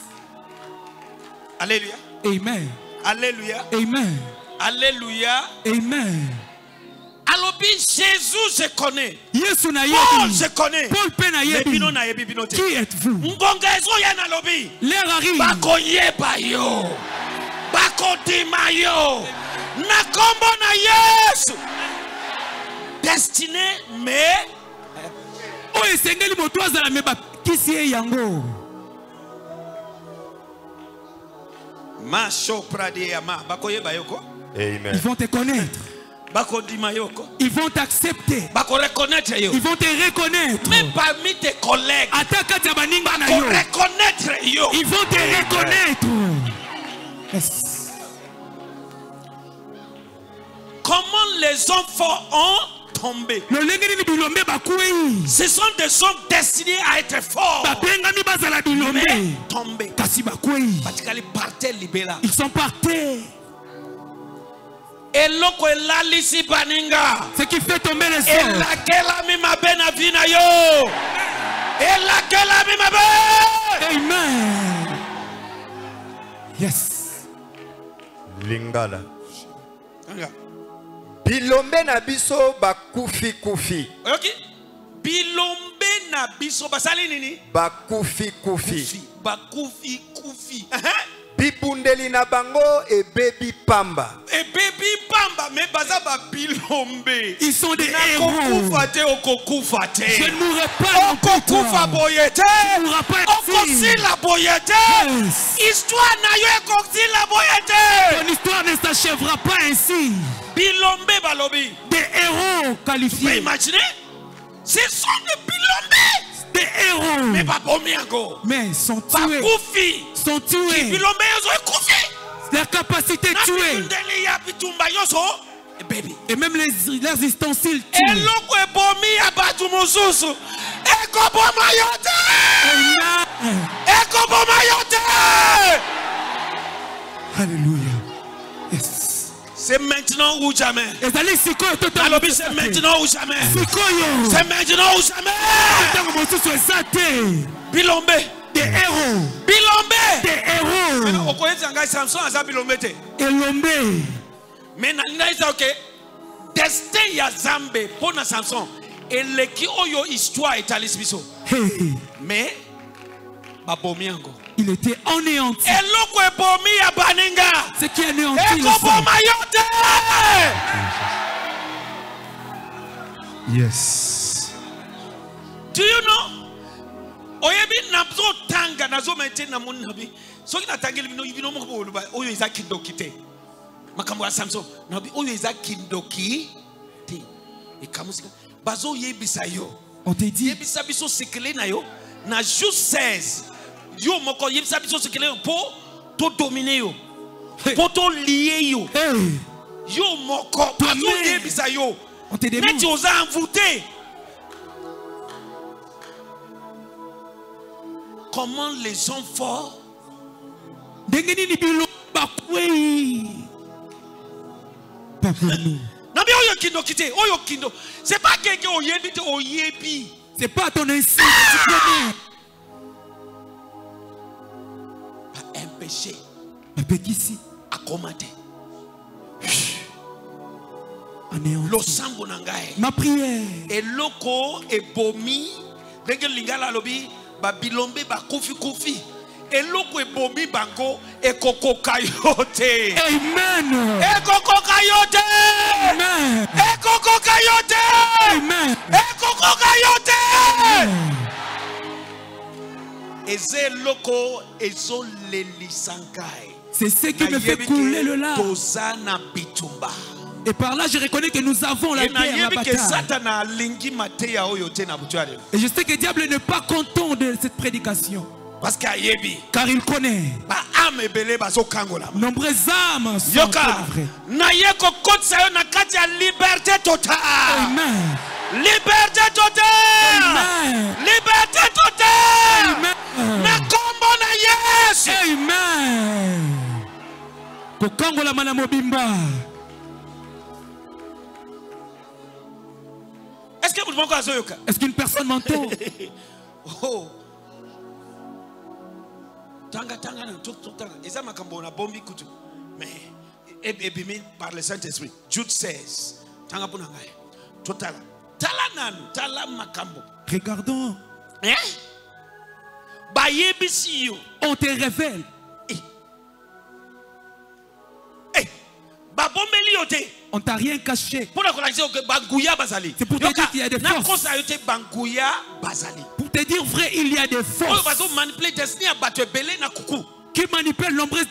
Alléluia. Amen alléluia. Amen. Alléluia. Amen. Alobi jésus je connais. Yesu paul je connais. Paul mpe nayebi bino nayebi bino te qui êtes-vous? Ngonga ezoya nalobi l'heure arrive. Bakoyeba yo. Bakodima yo. Na nkombo na yesu. Destiné mais oyo esengeli moto azala me bakisi ye yango ils vont te connaître. Ils vont t'accepter. Ils vont te reconnaître. Même parmi tes collègues. Ils vont te reconnaître. Yes. comment les hommes forts ont ce sont des hommes destinés à être forts. Mais ils sont par terre eloko elalisi baninga. Ce qui fait tomber les sorts elakelami mabe na vi na yo. Elakelami mabe. Amen. Yes. Lingala. bilombe na biso bakufikufi oyoki? Bilombe na biso basali nini? Bakufikufi bakufikufi bibundeli na bango ebebi pamba. Ebebi pamba me baza babilombe Ils sont des héros. nakokufa te okokufa Je ne mourrai pas okokufa boye te. Okosila boye te. Yes. histoire na yo ekosila boye te. Ton histoire ne s'achèvera pas ainsi. bilombe balobi. Des héros Mais qualifiés. imaginez ce sont des bilombe. Des héros. Mais sont tués. Sont tués. Leur capacité tuée. ebebi Et même les, leurs ustensiles tués. C'est maintenant ou jamais alobi c'est te. maintenant ou jamais c'est maintenant ou jamais bilombe des héros bilombe des héros okoyebisa ngai samson aza bilombe te elombe me nalinga eza oke destin ya zambe mpo na samson eleki oyo histoire etalisi biso me babomi yango il était anéanti. Ce qui anéantit le sang. Yes. do you know? Oyebi nazotanga nazomete na moni na bi. Soki natangeli bino bino moko boloba oyo eza kindoki te. Makambo ya samson nabi oyo eza kindoki te. Ekamusika bazoyebisa yo. On te dit yebisa biso sekele na yo. Na jour 16 yo moko yebisa biso sekele yo mpo todomine yo. Mpo tolie yo. Yo moko Toi-même. bazoyebisa yo. Neti oza envoûté comment les hommes forts ndenge nini bilo bakwei papanu nabi oyo kindoki te oyo kindo. C'est pas keke oyebi te oyebi c'est pas ton ainsi bapekisi akoma te losambo na ngai. Ma prière. Eloko ebomi. Ndenge lingala alobi babilombe bakufikufi. Eloko ebomi bango ekokoka yo te amen. Ekokoka yo te amen. Ekokoka yo te amen. Ekokoka yo te ngai c'est ce qui me fait couler le larme et par là je reconnais que nous avons la guerre la bataille. Et je sais que le diable n'est pas content de cette prédication. Parce car il connaît. nombreuses âmes sont délivrées. amen liberté totale! Amen. Liberté totale! Amen. Na kombo na yesu! Amen. Kokangolama na mobimba. Est ce que motu moko azoyoka est-ce qu'une personne m'entend? Oh. tanga tanga na to- to- tanga. Eza makambo na bombi kutu. Mais e- ebimi par le saint esprit jude 16 tanga mpo na ngai. Totala regardons. Eh? yo on te révèle. Eh, te. On t'a rien caché. C'est pour te dire qu'il y a des forces. pour te dire vrai il y a des forces. qui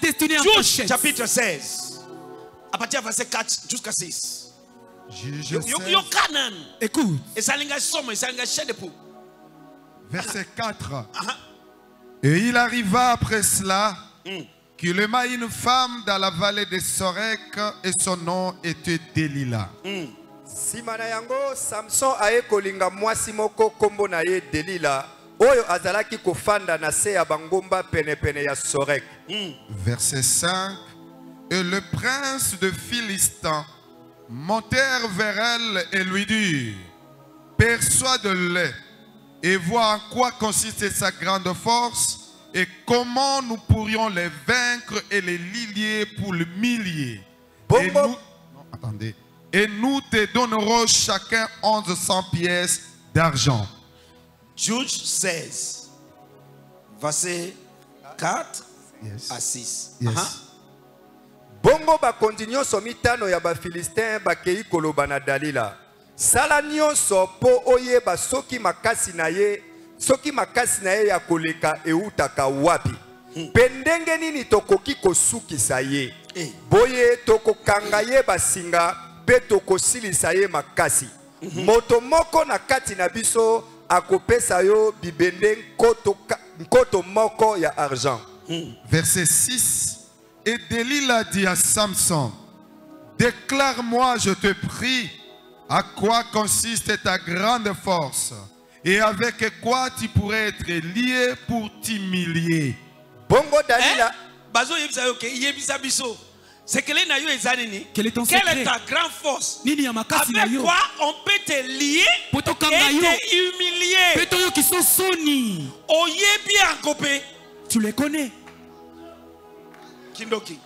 destinées en Jude cachette chapitre 16 à partir du verset 4 jusqu'à 6 Juge Yo- yo 16, yo kanan écoute verset 4. Aha. Et il arriva après cela qu'il aima une femme dans la vallée de Sorek et son nom était Delilah. nsima na yango samson aye kolinga mwasi moko nkombo na ye delila oyo azalaki kofanda na se ya bangomba penepene ya sorek Verset 5. Et le prince de Philistin montèrent vers elle et lui dirent, persuade-le et vois en quoi consiste sa grande force et comment nous pourrions les vaincre et les lier pour le millier. Et Bongo. nous, non, attendez. Et nous te donnerons chacun 1100 pièces d'argent. Juge 16, verset 4 Yes. à 6. Yes. Aha. Bongo bakonzi nyonso mitano ya bafilistin bakei koloba na dalila. Sala nyonso mpo oyeba soki makasi na ye soki makasi na ye ya koleka eutaka wapi? Mpe ndenge nini tokoki kosukisa ye? Eh. boye tokokanga ye basinga mpe tokosilisa ye makasi. Moto moko na kati na biso akopesa yo bibende nkoto, moko ya argent. Verset 6. Et Delilah dit à Samson, Déclare-moi, je te prie, à quoi consiste ta grande force et avec quoi tu pourrais être lié pour t'humilier. bongo dalila. Bazoyebisa yo ke yebisa biso. Sekele na yo eza nini? Quel est ton quelle est ta grande force? Avec quoi on peut te lier et yo? te humilier tu les connais? Kindoki.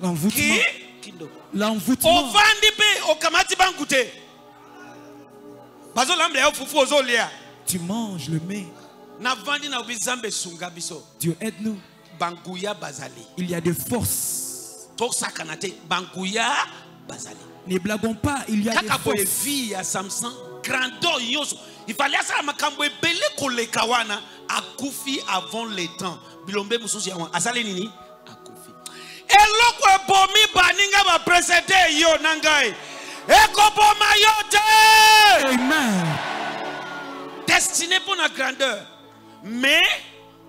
L'envoûtement. Kindoki. L'envoûtement. Ovandi mpe okamati bangu te. Bazolambela yo fufu ozolia. Tu manges le mets. Navandi na obi nzambe esunga biso. Dieu aide-nous. Banguya bazali. Il y a tosakana te. Banguya bazali. Ne blaguons pas il y a des kaka boye forces. vie ya samson grandeur nyonso. Ifali asala makambo ebele koleka wana. Akufi avant le temps. Bilombe mosusu ya wana. Asali nini? akufi eloko ebomi baninga bapresente yo na ngai. Ekoboma yo te! Amen. Destiné mpo na grandeur. Mais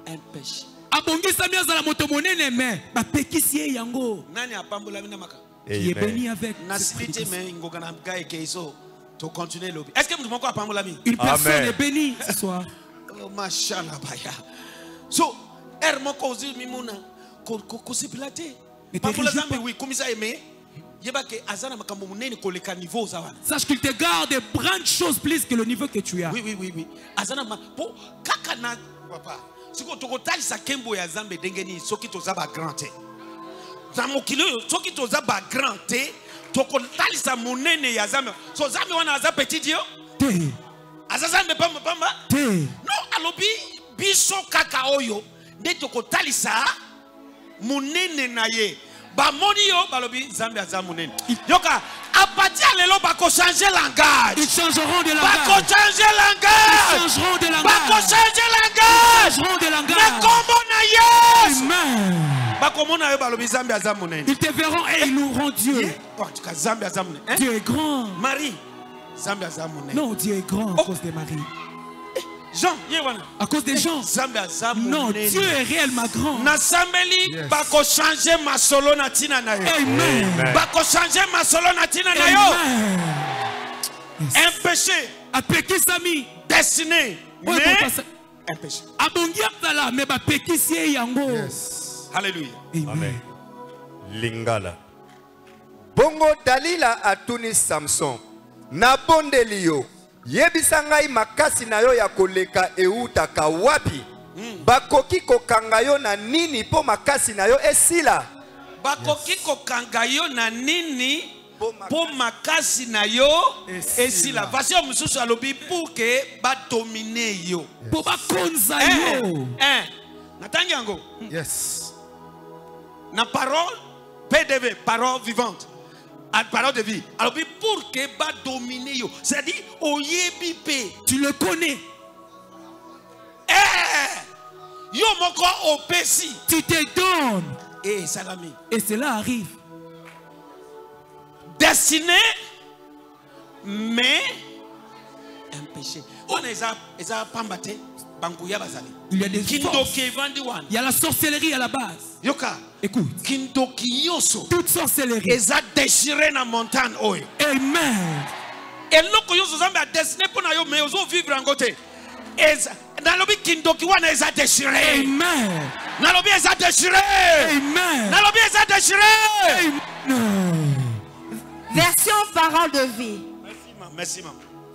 un péché. Abongisami azala moto monene me bapekisi ye yango. Nani apambolami na maka? Qui est béni avec te me ngoka na ngai ekei so tocontinue est ce que moto moko apambolami une personne bénie ce soir. Oh, mashallah baya. So ere moko ozwi mimuna ko- ko- kosepela te Wana sache qu'il te garde de grandes choses plus que le niveau que tu as. Oui oui oui oui. Sikoyo tokotalisa nkembo ya zambe ndenge nini soki toza bagrand te na mokili oyo soki toza bagrand te tokotalisa monene ya so zambe wana aza petit dio te. Aza pambapamba te. No alobi biso kaka oyo nde tokotalisa monene na ye. Bamoni yo balobi nzambe aza monene yoka apati ya lelo bakochange langage. Ils changeront de langage. ils langage. Changeront de langage. ils langage. changeront de langage. Amen. Yo balobi nzambe aza monene ils te verront et ils loueront Dieu. Hein? Dieu est grand. Marie non Dieu est grand à Oh. cause de Marie wana. À cause des gens. Non Dieu est réellement grand nasambeli Yes. bakochange masolo na ntina na yo. Amen. Bakochange masolo na ntina na yo. Amen. Un péché. Apekisami destiné. Mais un péché. Abongi azala me bapekisi ye yango. Yes. alléluia. Amen. Lingala. Bongo dalila atuni samson. Nabondeli yo yebisa ngai makasi na yo ya koleka eutaka wapi? Bakoki kokanga yo na nini mpo makasi na yo esila? Bakoki kokanga yo na nini Mpo makasi- na yo Esila. vasi yo mosusu alobi pour ke badomine yo. Mpo bakonza Eh, yo. Eh, natangi yango. Yes. na parole pdv parole vivante Parole de vie. Alobi pour ke badomine yo. C'est-à-dire tu le connais. Eh, yo opesi tu te donnes. E esalami et cela arrive. Destiné mais un péché. Oyo eza eza pamba te banguya bazali il y a des forces. il y a la sorcellerie à la base. Yoka. Écoute. Toute sorcellerie. Eza déchiré na montagne oyo. Amen eloko nyonso nzambe adesine mpo na yo me ozovivre yango te. Nalobi kindoki wana eza déchiré amen nalobi eza déchiré amen nalobi eza déchiré amen Version parole de vie. merci mam merci mam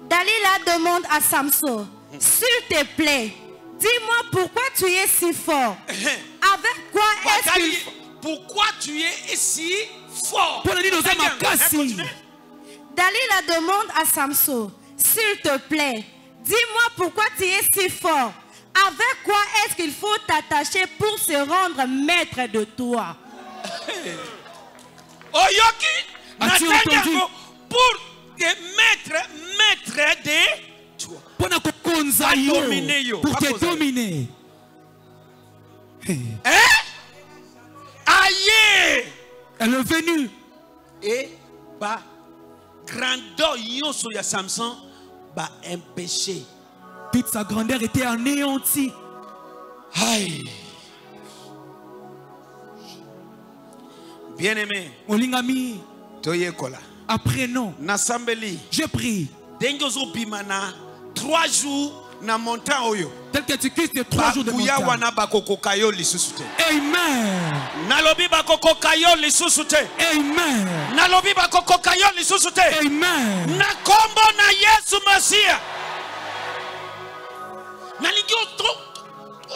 Dalila demande à Samson, s'il te plaît, dis-moi pourquoi tu es si fort. Avec quoi est-ce qu'il... pourquoi tu es si fort? Dalila demande à Samson, s'il te plaît, dis-moi pourquoi tu es si fort. Avec quoi est-ce qu'il faut t'attacher pour se rendre maître de toi? Oyoki yango pour te mettre maître de toi mpo na kokonza yo dominer pour te koza yo. dominer aye elle est venue. E ba grandeur nyonso ya samson baempêche toute sa grandeur était anéantie. Aïe. bien-aimé. Olingami toyekola apprenons nasambeli. Je prie. Ndenge ozobima na 3 jours na montant oyo. Tel que tu quittes les trois jours de montagne wana bakokoka yo lisusu te. Amen. Nalobi bakokoka yo lisusu te. Amen. Nalobi bakokoka yo lisusu te. Amen. Na kombo na yesu masiya nalingi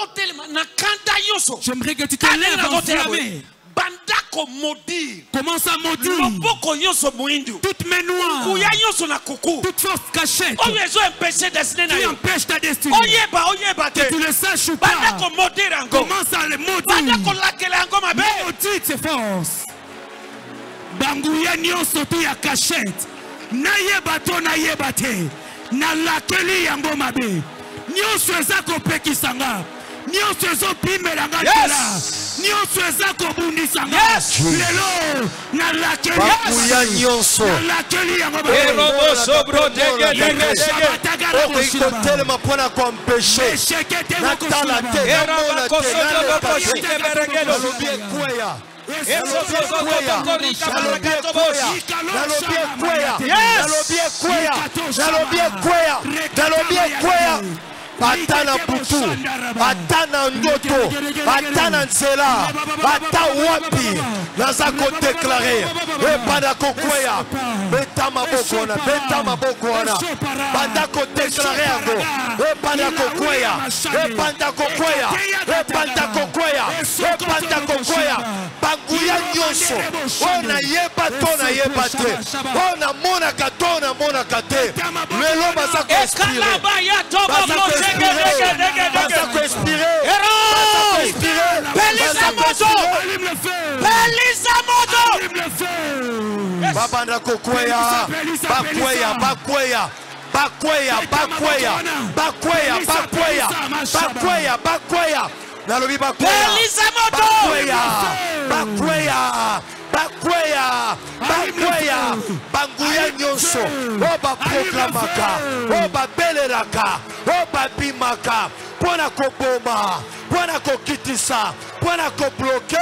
otelema na kanda nyonso j'aimerais que tu te lèves nazotela boye. Banda komodire commence à maudire loboko nyonso moyindu toutes mes noires kuya nyonso na kuku. Toute force cachette. Oyo ezoempeshe desine na qui yo. empêche ta destinée? Oyeba oyeba te. Tu le saches ou banda pas komodire yango commence à le banda maudire kolakela yango mabe maudite ces forces banguya nyonso to ya cachette. Nayeba to nayeba te. Nalakeli yango mabe nyonso eza kopekisa nga nyonso ezobimela nga nzela nyonso eza kobungisama lelo nalakelbakuya nyonso. Nalakeli yangokotelema mpona kompeshenatala tealobi ekweya nalobi ekweya nalobi ekweya nalobi ekweya nalobi ekweya nalobi ekweya nalobi ekweya ata na butu ata na ndoto ata na nzela ata wapi naza kodeklare ebanda kokweya beta maboko wana beta maboko wana banda kodeklare yango ebanda kokweya ebanda kokweya ebanda kokweya ebanda kokweya banguya nyonso oyo nayeba to nayeba te oyo namonaka to namonaka te lelo baza koexpirebaza koexpirepelisa moto pelisa moto babanda kokweya. Bakweya bakweya. Bakweya bakweya. Bakweya bakweya. Bakweya bakweya. Nalobi bakweya. Bakweya. Bakweya. Banguya nyonso oyo baproklamaka. Oyo babelelaka. Oyo babimaka. Mpo na koboma. Mpo na kokitisa. Mpo na kobloke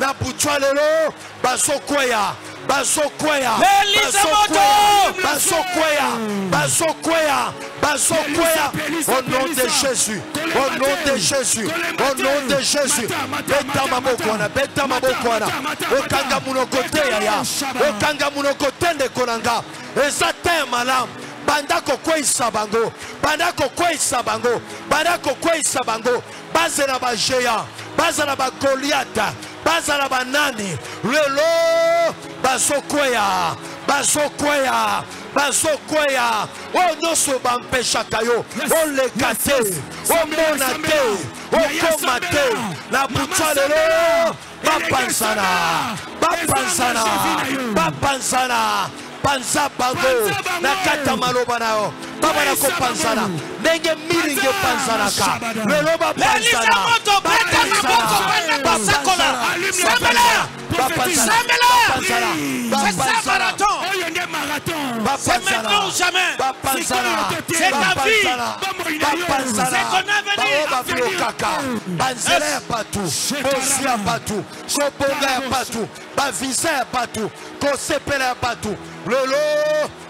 na butwa lelo bazokweya bazokweya bazokweya bazokweya bazokweya au nom de jésus au nom de jésus au nom de jésus. Beta maboko wana beta maboko wana okanga monoko te yaya. Okanga monoko te ndeko na nga eza te ya malamu banda kokweyisa bango. Banda kokweyisa bango. Banda kokweyisa bango. Bazela bageya bazala bagoliata bazala banani. Lelo bazokweya bazokweya bazokweya. Oyo nyonso bampeshaka yo. Oleka te omona te okoma te na butwa lelo bapanzana bapanzana bapanzana panza bango na kati ya maloba na yo. Babana kopanzana ndenge milingi epanzanaka lelo bapanzana Prête ma C'est ça marathon. C'est maintenant jamais. C'est ta vie. C'est ton avenir. Banzela ya patu. Patu. Kobonga ya patu. Bavisa ya patu. Kosepela ya patu. Lolo.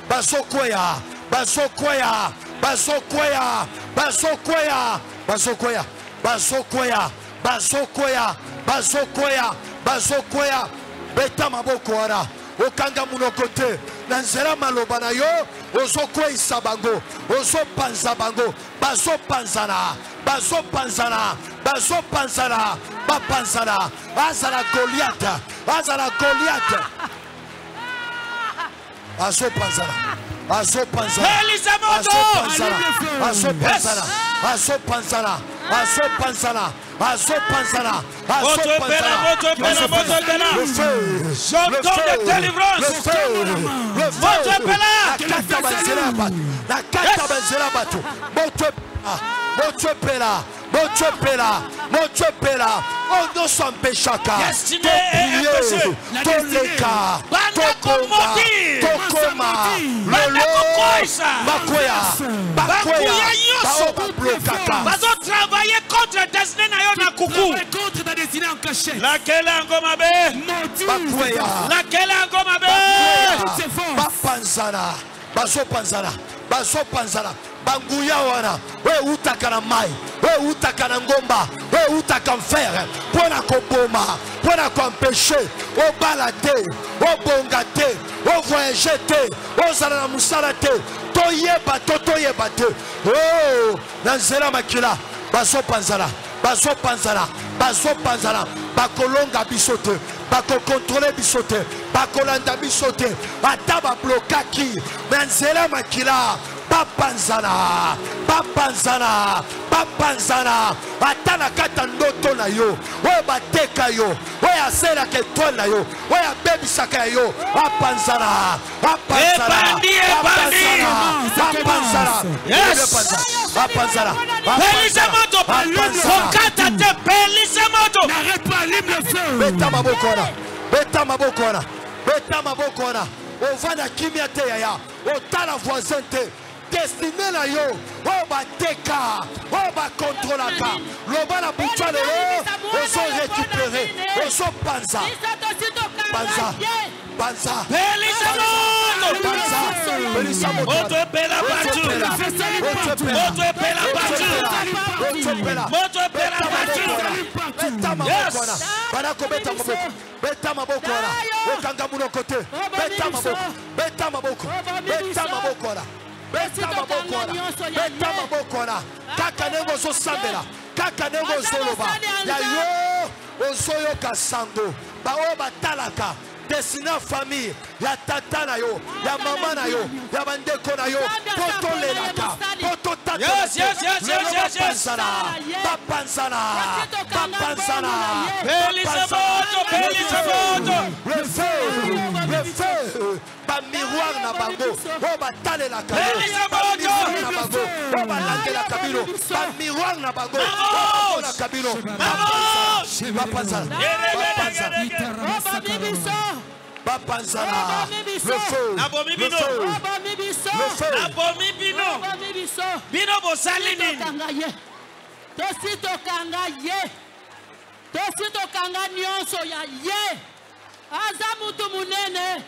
Bazokwea. Bazokwea. Bazokwea. Bazokwea. Bazokwea. Bazokweya bazokweya bazokweya bazokweya beta maboko wana okanga monoko te. Na nzela maloba na yo ozokweyisa bango ozopanza bango. Bazopanzana bazopanzana bazopanzana bapanzana. Azala goliata azala goliata azopanzana azopanzana azopanzana azopanzana J'entends des délivrances. Moto epela. nakata banzela ya banzela ya bato moto epela moto epela moto epela moto epela oyo nyonso ampeshaka Destiné est empêchée. toleka Banda tokonga komotir. tokoma Banda lelo kokoisa. bakwea bakwea Bakuya nyonso. bao bablokaka bazotravaille contre destin na na kuku contre ta destinée en cachette. bakwea lakele yango mabe Toutes ces forces. bapanzana bazopanzana bazopanzana. Banguya wana oyo eutaka na mai oyo eutaka na ngomba oyo eutaka mfere mpo na koboma mpo na koampeshe obala te obonga te ovoyage te ozala na mosala te. Toyeba to toyeba te. O na nzela makila bazopanzana bazopanzana bazopanzana bakolonga biso te bakokontrole biso te bakolanda biso te. Ata bablokaki na nzela makila bapanzana bapanzana bapanzana ata na kati ya ndoto na yo oyo bateka yo oyo asalelaka etwale na yo oyo abebisaka yo bapanzana bapanzana Ebandi, ebandi. bapanzana Yes. bapanzana pelisa moto kokata te pelisa moto beta maboko wana beta maboko wana beta maboko wana ovanda kimia te yaya otala voisin te destine na yo oyo bateka oyo bakontrolaka. Loba na butwa lelo ozo récupere ozopanza panza. Panza moto epela batu moto epela batu moto epela batu bana kobeta maboko. Beta maboko wana. Okanga munoko te. Beta maboko. Beta maboko. Beta maboko wana beta maboko wana kaka ndenge ozosambela kaka ndenge ozoloba ya yo ozoyoka sango. Baoyo batalaka. Desina famille ya tata na yo ya mama na yo ya bandeko na yo. Mpo tolelaka mpo totata Yes, yes, yes, yes, yes, yes. bapanzana bapanzana pelisa moto le feu le feu bamiroir na bango oyo batalelaka na bango oyo balandelaka bino bamiroir na bango oyo bamonaka bino bapanzana bapanzana bapanzana le feu Nabomi le bino. feu le feu nabomi bino. Bino bosali nini? tokanga ye tosi tokanga ye tosi tokanga nyonso ya ye. Aza mutu munene.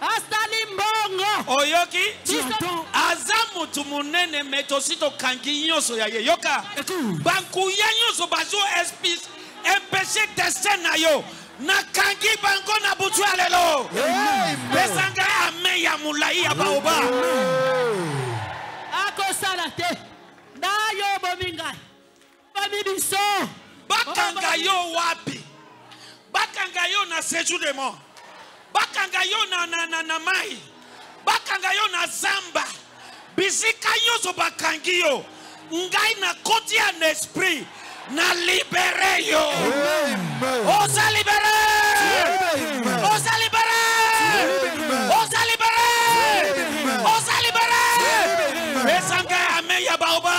Asali mbongo. Oyoki? Biso- aza motu monene me tosi tokangi nyonso ya ye. Yoka. Écoute. bankuya nyonso bazo espis empeshe destin na yo nakangi bango na butu ya lelo. Pesa ngai ame ya molai ya baoba. Akosala te. Na yo obomi ngai bomi biso. Bakanga yo wapi? Bakanga yo na séjour de mort bakanga yo na, na, na, na mai. Bakanga yo na zamba. Bisika nyonso bakangi yo. Ngai nakoti ya na esprit na libere yo. Oza libere. Oza libere. Oza libere. Oza libere. Pesa ngai ame ya baoba.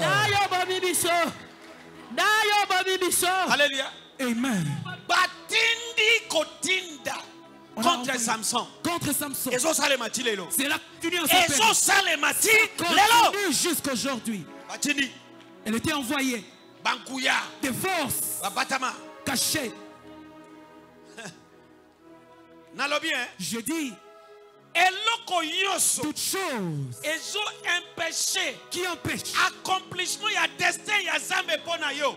Na yo obomi biso. Na yo obomi biso. Alléluia. Amen. batindi kotinda contre samson. Contre Samson. ezosalema ti lelo. C'est là que tu en s'appelle. ezosalema ti lelo. Continue jusqu'aujourd'hui. Elle était envoyée. Bankuya. Des forces. Babatama. Cachées. nalobi hein? Je dis eloko nyonso toutes choses ezo empêche qui empêchent accomplissement ya destin ya zambe mpo na yo.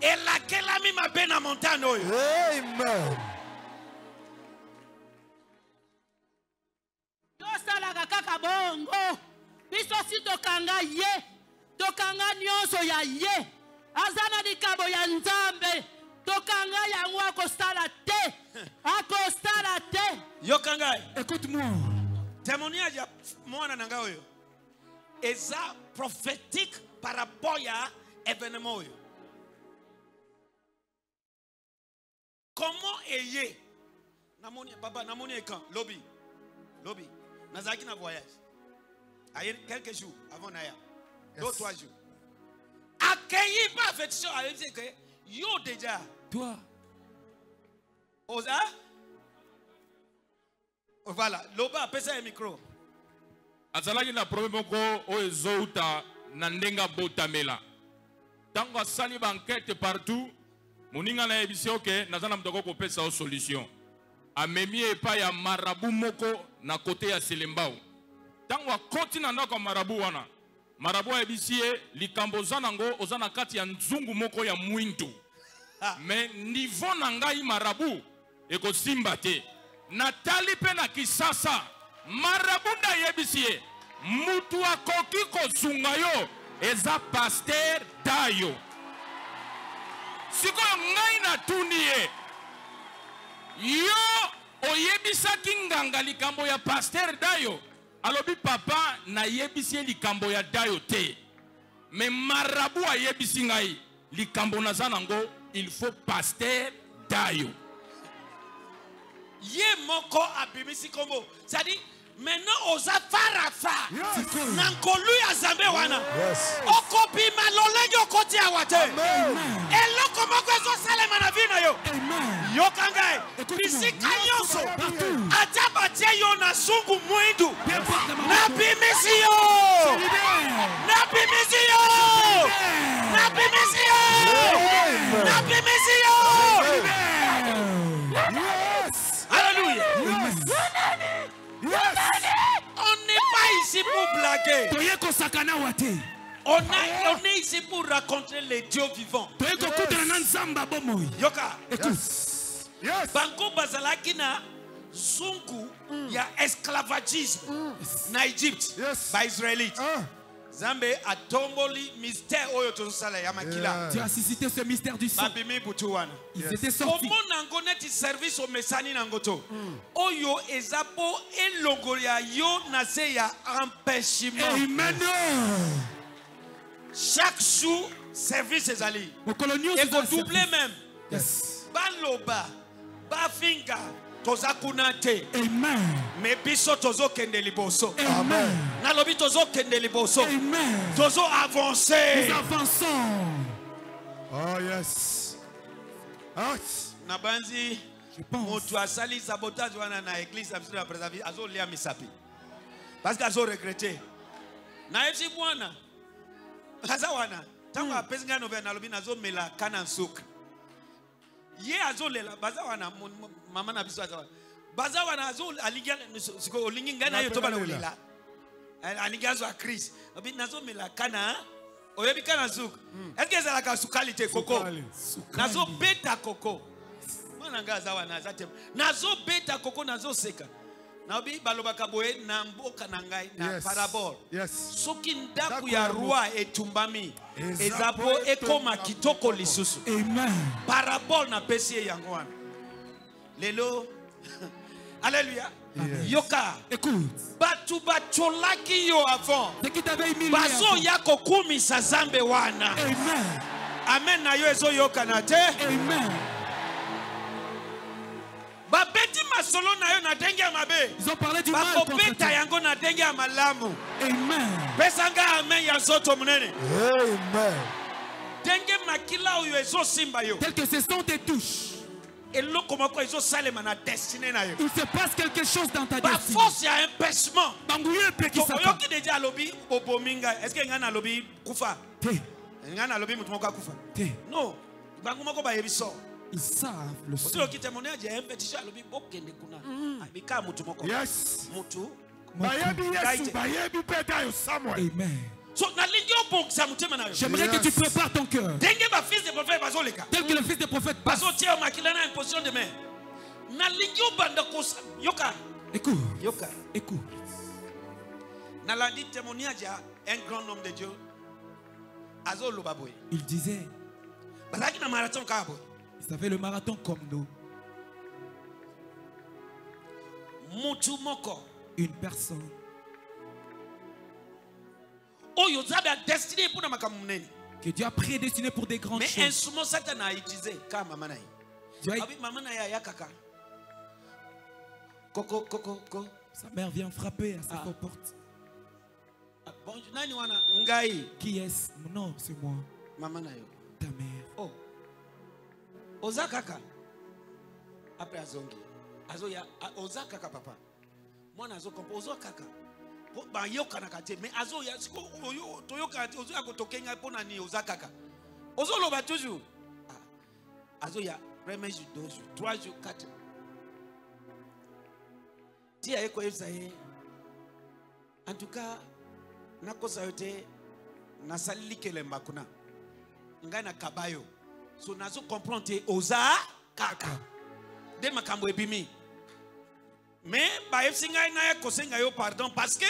Elakelami mabe na montagne oyo. Amen. Tosalaka kaka bongo. Biso si tokanga ye tokanga nyonso ya ye. Aza na likabo ya nzambe. Tokanga yango akosala te. Akosala te. Yoka ngai Écoute-moi. témoignage ya mwana na ngai oyo. Eza prophétique par rapport ya événement oyo. Comment eye? Namoni papa namoni ekan lobi lobi nazalaki na voyage. Aye quelques jours avant naya deux trois jours akei pa affection ayebisi ke yo déjà. Toi, oza. Voilà loba apesa ye micro. Azalaki na problème moko oyo ezouta na ndenge abotamela ntango asali bankete partout moninga nayebisi oke naza na moto ako kopesa yo solution. Amemi epai ya marabu moko na kote ya selembao. Ntango akoti na ndako ya marabu wana marabu ayebisi ye likambo oza nango oza na kati ya nzungu moko ya mwindu. Me nivo na ngai marabu ekosimba te. Natali mpe na kisasa. Marabu nde ayebisi ye. Mutu akoki kosunga yo eza paster dayo. Sikoyo ngai natuni ye. Yo oyebisaki nganga likambo ya paster dayo alobi papa nayebisi ye likambo ya dayo te. Me marabu ayebisi ngai. Likambo il faut dayo. Ye moko abimisi kombo cestadire maintenant oza farafa na nkolu ya nzambe wana. Okobima lolenge okoti awa te eloko moko ezosalema na vi na yo? Yoka ngai bisika nyonso ata batie yo na sungu mwindu nabimisi yo nabimisi yo nabimisi yo nabimisi yo On pas ici pour blaguer. On, a- on est ici pour raconter les dieux vivants. bomoi. Yoka. Écoute. bango bazalaki na zungu ya esclavagisme na egypte baisraélite nzambe atomboli mystère oyo tozosala ya makila Tu as suscité ce mystère du sang. butu wana Ils étaient sortis. neti service omesani nango to? Oyo eza mpo elongola yo na se ya empêchement Amen. chaque jour service ezali mokolo nyonso eza ekodouble service. même Yes. baloba bafinga toza kuna te Amen. me biso tozokende liboso Amen. nalobi tozokende liboso Amen. tozo avance Nous avançons. Oh, yes. Out. na banzi Je pense. moto asali sabotage wana na église ya biso ya preservi azolia misapi parce que azoregrete nayebisi mwana aza wana ntango apesi ngai nouvelle nalobi nazomela kana nsuka ye azolela. Baza wana mama na biso aza wana. Baza wana alingi sikoyo olingi ngai na ye tobana kolela alingi azwa crise obi nazomela kana oyebi kana nsuka eske ezalaka sukali te koko Sukali. nazobeta koko mwana ngai aza wana aza te. Nazobeta koko nazoseka nayobi balobaka boye na mboka na ngai na Yes. parabole Yes. soki ndako ya ya roi etumbami Eza eza po mpo ekoma etonga kitoko lisusu Amen. parabole napesi ye yango wana lelo alleluya yoka Écoute. bato batyolaki yo avant avant. bazoya kokumisa zambe wana Amen. amen na yo ezoyokana te Amen. Ils ont parlé du mal contre Amen. amen Tel que ce son te touche. eloko moko ezosalema na destine na yo. Il se passe quelque chose dans ta destinée. baforce ya empêchement. Banguye epekisaka. oyoki deja alobi obomi ngai estce ngai nalobi moto moko akufa? Te. non Ils savent le motu moko. Yes. Amen. J'aimerais que tu prépares ton cœur. Tel que le fils des prophètes passe. Écoute. yoka. Écoute. un grand homme de dieu. Il disait Ils avaient le marathon comme nous. Une personne. Que Dieu a prédestiné pour des grandes mais choses. Dieu a- ko. Sa mère vient frapper à sa Ah. porte. Ah, Qui est-ce? Non, c'est moi, ta mère. Oza kaka. Apre azongi. Azoya oza kaka papa. Mwana azokompa oza kaka. Po- bayokanaka te mais azoya siko oyo toyokana te ozoya kotokenga mpo na nini oza kaka. Ozoloba toujours. Ah, azoya premier jour deux jours trois jours quatre ti aye koyebisa ye. En tout cas nakosa yo te nasali likelemba kuna. Ngai nakaba yo so nazo comprendre te oza kaka. Nde makambo ebimi. Me bayebisi ngai ngai kosenga yo pardon parce que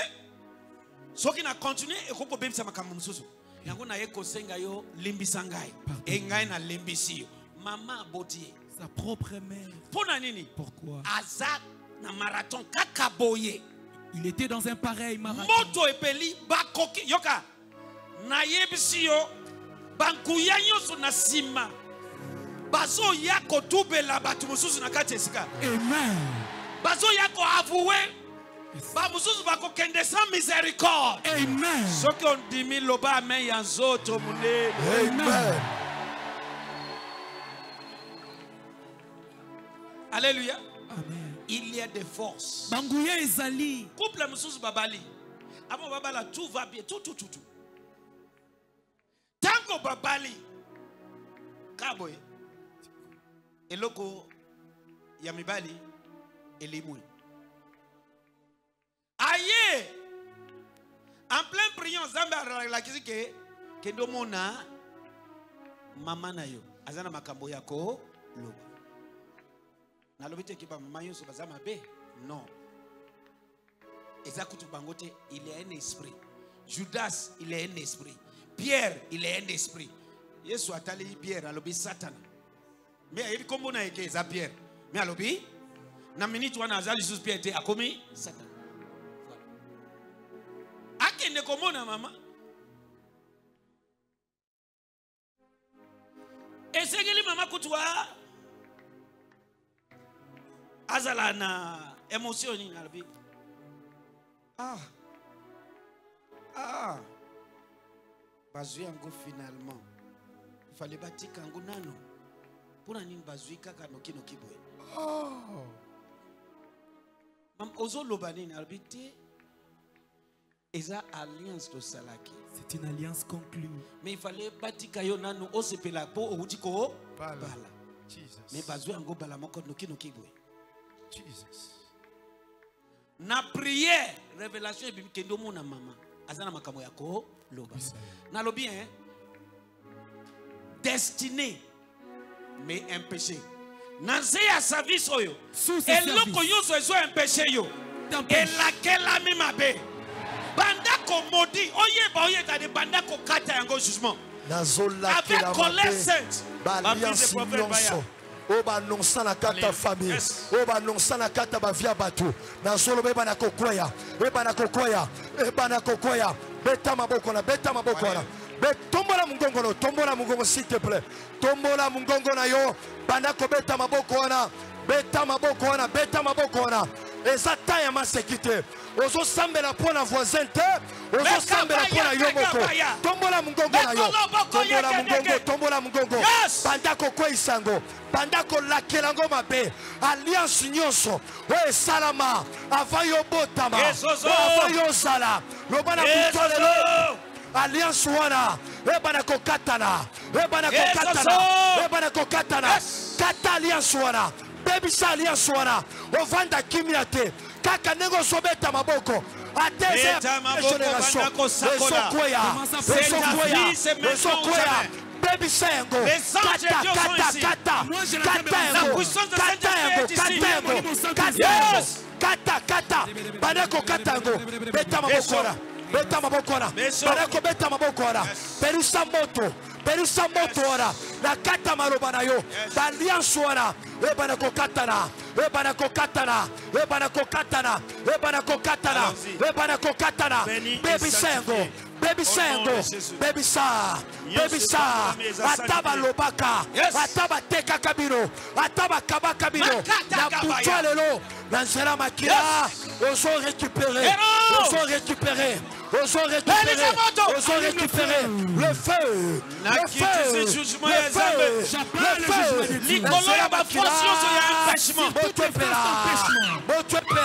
soki na continue ekoki kobebisa makambo mosusu. Yango naye kosenga yo limbisa ngai. E ngai nalembisi yo. Mama aboti ye Sa propre mère. mpo na nini? Pourquoi? Aza na marathon kaka boye. Il était dans un pareil marathon. moto epeli bakoki yoka. Nayebisi yo bankuya nyonso na nsima bazoya kotubela bato mosusu na kati ya esika Amen. bazoya koavue bamosusu bakokende sans miséricorde. Amen. soki ondimi loba amen ya nzoto monene Amen. alleluya Amen. il y a des forces. Banguya ezali. couple mosusu babali. Avant babala tout va bien. Tout tout tout tout. Ntango babali. Kaka boye eloko ya mibali elimwi. Aye! En plein priant nzambe alakisi ke kende omona mama na yo. Aza na makambo ya koloba. Nalobi te ke bamama nyonso baza mabe? Non. Eza kutu bango te il est un esprit. Judas il est un esprit. Pierre il est un esprit. Yesu atali pierre alobi satana me ayebi nkombo na ye ke eza pierre. Me alobi na minute wana aza lisusu pierre te akomi Voilà. akende komona mama. Esengeli mama kutu a. Azala na émotion nini alobi ah. Ah. Bazwi yango finalement. Ifale batika yango nano mpona nini bazwi kaka nokinoki boye Mam- ozoloba nini? Alobi te eza alliance tosalaki. C'est une alliance conclue. mais ifale batika yo nano osepela mpo outi ko Bala. bala. Jesus. me bazwi yango bala moko boye Jesus. na prière révélation ebimi kende omona mama. Aza na makambo ya koloba nalobi hein? Destiné mais impéché na nse ya service oyo eloko nyonso ezo impéché yo. Elakelami mabe? Banda komodi oyeba oyeta de banda kokata yango jugement. Avec colère sainte. Baalliance nyonso oyo banonsa na kati ya famille. Oyo banonsa na kati ya bavia bato nazoloba ebana kokweya ebana kokweya ebana kokweya beta maboko na beta maboko wana Be- tombola mongongo no tombola mongongo s'il te plaît. Tombola mongongo na yo. Banda kobeta maboko wana. Beta maboko wana beta maboko wana. Eza ta ya maseki te ozosambela mpo na voisin te. Ozosambela mpo na yo moko. tombola mongongo na yo. Tombola mongongo tombola mongongo banda kokweyisa yango banda kolakela yango mabe. Alliance nyonso. Oyo esalama ava yo botama. Yesoso. oyo ava yo ozala loba na buto lelo alliance wana ebana kokatana ebana kokatana Yesoso. ebana kokatana Yes. kata alliance wana bebisa alliance wana ovanda kimia te kaka ndenge ozobeta maboko ate eza ya Beta maboko, génération banda kosakola. ezokweya Commence à C'est ta ezokweya vie, c'est maintenant ou ezokweya jamais. bebisa yango Les anges kata de Dieu sont kata ici. kata Moi, je kata l'appelle La yango puissance de kata Saint-Esprit yango est ici. kata yango Yes. kata yango Yes. kata kata banda kokata yango beta maboko wana beta maboko wana. Banda kobeta maboko wana. Perisa moto perisa moto wana. Nakata maloba na yo. Baliance wana. Ebana kokatana. Ebana kokatana. Ebana kokatana. Ebana kokatana. Ebana kokatana. Bebisa yango bebisa yango bebisa bebisa ata balobaka ata batekaka bino ata bakabaka bino na butu lelo. Na nzela makila. Ozo récupérer. Héros. ozo récupérer osons récupérer, osons récupérer le feu, le feu, le feu, le feu, Nicolas ya mafuasi nyonso ya empêchement. Moto epela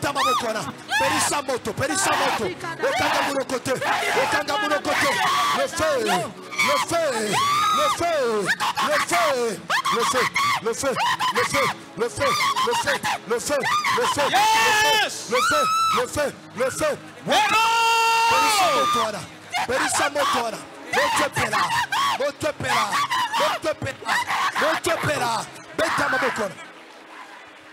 beta maboko wana perisa moto perisa moto okanga monoko te okanga monoko te le feu le feu le feu le feu le feu le feu le feu le feu le feu le feu le feu Yes. le feu le feu le feu Héros. perisa moto wana perisa moto wana moto epela moto epela moto epela moto epela beta maboko wana perisa moto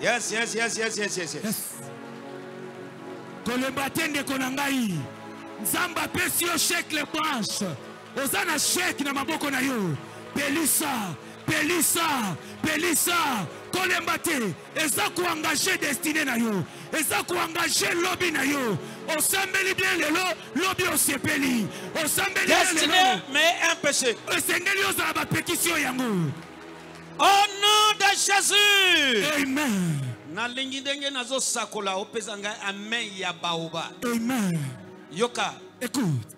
Yes, yes, yes, yes, yes, yes, yes. kolemba te ndeko na ngai. Nzambe apesi yo sheke le branche. Oza na sheke na maboko na yo. Pelisa pelisa pelisa. Kolemba te. Eza koengage destine na yo. Eza koengage lobi na yo. Osambeli bien lelo lobi osepeli osambeli mais empêché. esengeli ozala bapekisi oyo yango Jésus. amen. Nalingi ndenge nazosakola opesa ngai amen ya baoba. Amen. Yoka. Écoute.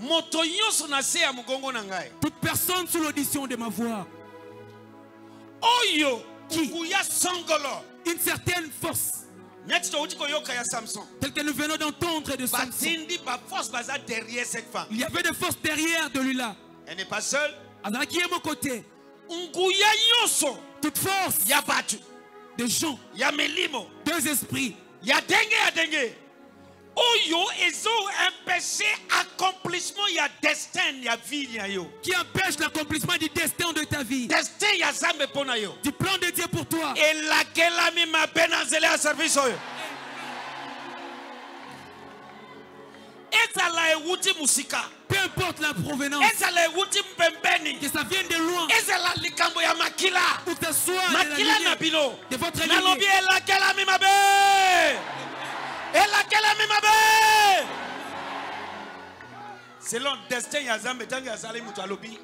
Moto nyonso na se ya mogongo na ngai. Toute personne sous l'audition de ma voix. Oyo Qui? nguya songolo. Une certaine force. Neti touti koyoka ya samson. Tel que nous venons d'entendre de Samson. batindi baforce baza derrière cette femme. Il y avait des forces derrière de lui là. Elle n'est pas seule. Alors qui est mon côté. Nguya nyonso Toute force. Ya bato des gens, ya milimo deux esprits. Ya ndenge ya ndenge oyo ezo empêche accomplissement ya destin ya vie na yo. Qui empêchent l'accomplissement du destin de ta vie, destin ya zambe mpo na yo. Du plan de Dieu pour toi. elakelami mabe na nzela ya service oyo Peu importe la provenance. Que ça vienne de loin. Ou que ce soit de, la de votre lignée. Selon le destin ya Nzambe tangi asali mutu alobi.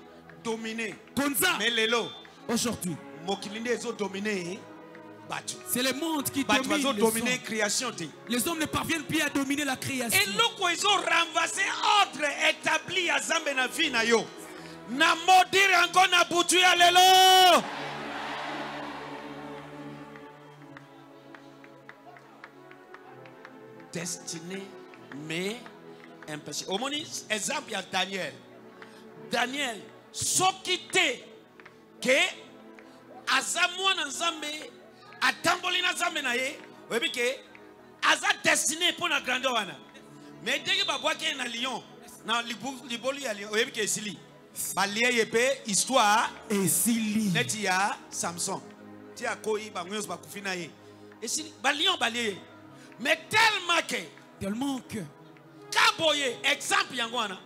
Konza. Mais lelo aujourd'hui mokili nde ezodomine c'est le monde qui domine hommes. création Les hommes ne parviennent plus à dominer la création. eloko ezorenverse ordre établi ya zambe na vie na yo. Na modire yango na butu ya lelo destiné mais empêché omoni exemple ya daniel. Daniel soki te ke aza mwana nzambe atamboli na nzambe na ye oyebi ke aza destiné mpo na grandeur wana. Me ndenge babwaki ye na lion na libolu ya lion oyebi ke esili. Balie ye mpe histoire esili. neti ya samson. Ti akoyi bango nyonso bakufi na ye. Esili balion balie ye. Me tellement ke Tellement que ka boye exemple yango wana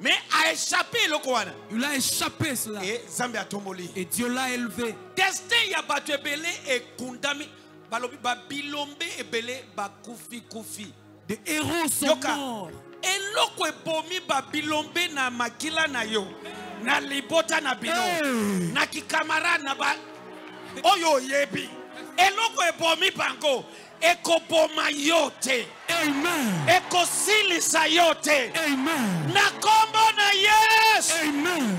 me aéchappe eloko wana il a échappé cela. E nzambe atomboli ye et Dieu l'a élevé. destin ya ebele ekundami balobi babilombe ebele bakufi-kufi Des héros sont yoka. morts. eloko ebomi babilombe na makila na yo. Na libota na bino. Hey! na kikamara na ba oyo oyebi eloko ebomi bango ekoboma yo te Amen. ekosilisa yo te Amen. na kombo na yesu Amen.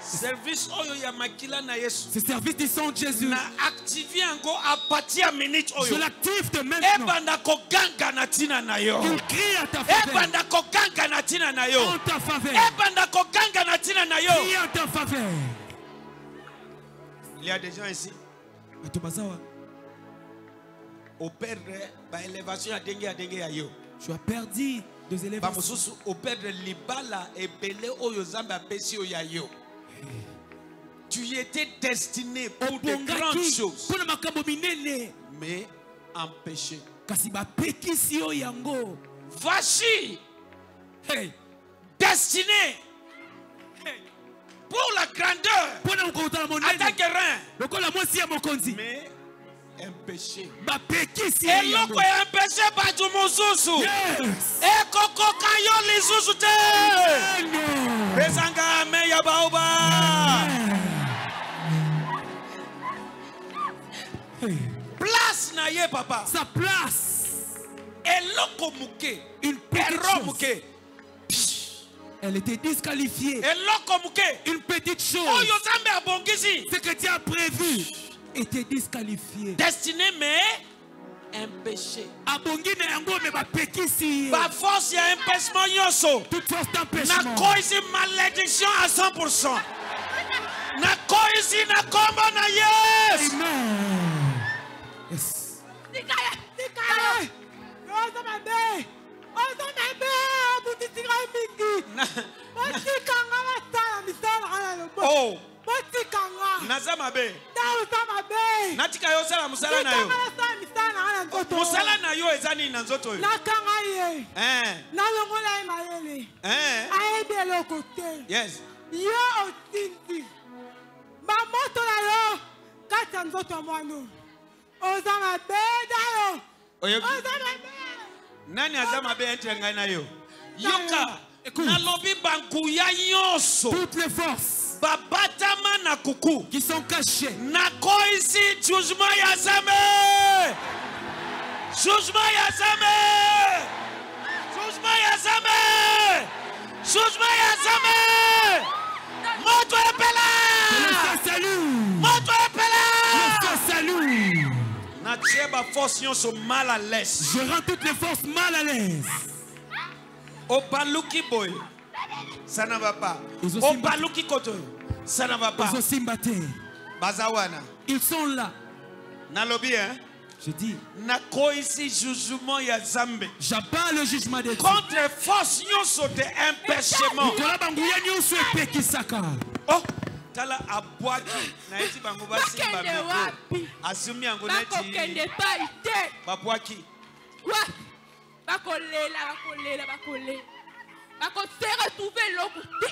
service oyo ya makila na yesu Ce service du sang de Jésus, na active yango a partir ya minute je oyo l'active de maintenant. ebanda koganga na ntina na yo Il crie à ta faveur. ebanda koganga na ntina na yo En ta faveur. ebanda koganga na ntina na yo Crie en ta faveur. Il y a des gens ici, Bato Tu as perdu des yo. Tu étais destiné pour de grandes choses. Mais empêché. Voici. Hey, destiné. Pour la grandeur. Mais eloko ya mpese bato mosusu. Ekokoka yo lisusu te. Pesanga ya baoba. Place na ye papa. Sa place. Eloko moke une petite ero chose. moke elle était disqualifiée. Une petite chose. Ce que Dieu a prévu était disqualifié destiné mais empêché abongi na yango me bapekisi ye baforce ya empêchement nyonso toute force d'empêchement nakoisi malédiction à 100% nakoisi na kombo na yesu Amen. Yes. Tikaya, tikaya. Oza mabe. Oza mabe. Butitika mingi. Botikanga basala misala kana lobo. Oh Botikanga. naza mabe Oza mabe. natika yo osala mosala na yo mosala na yo eza nini na nzoto oyo Nakanga ye. Eh, Nalongola ye mayele. eh, Ayebi eloko te. yes Yo otindi. Bamoto na yo kati ya nzoto ya mwana. Oza mabe da yo. Oza mabe. nani aza mabe entre ngai na yo yoka nalobi bankuya nyonso toutes les forces na qui sont nakoisi jugement ya jugement ya jugement ya jugement ya moto epela moto epela natie baforce nyonso mal à l'aise. Je rends toutes les forces mal à l'aise. Obaluki boye ça ne va pas. Koto ça ne va pas. Ils sont là. Nalobi hein? Je dis. J'abats le jugement de Dieu contre force nyonso de empêchement likolo banguya nyonso epekisaka oh tala abwaki nayeti bango basimba Bakende mikro wapi? asumi yango bakokende neti epai te babwaki wapi bakolela bakolela bakolela bakose retrouve eloko te.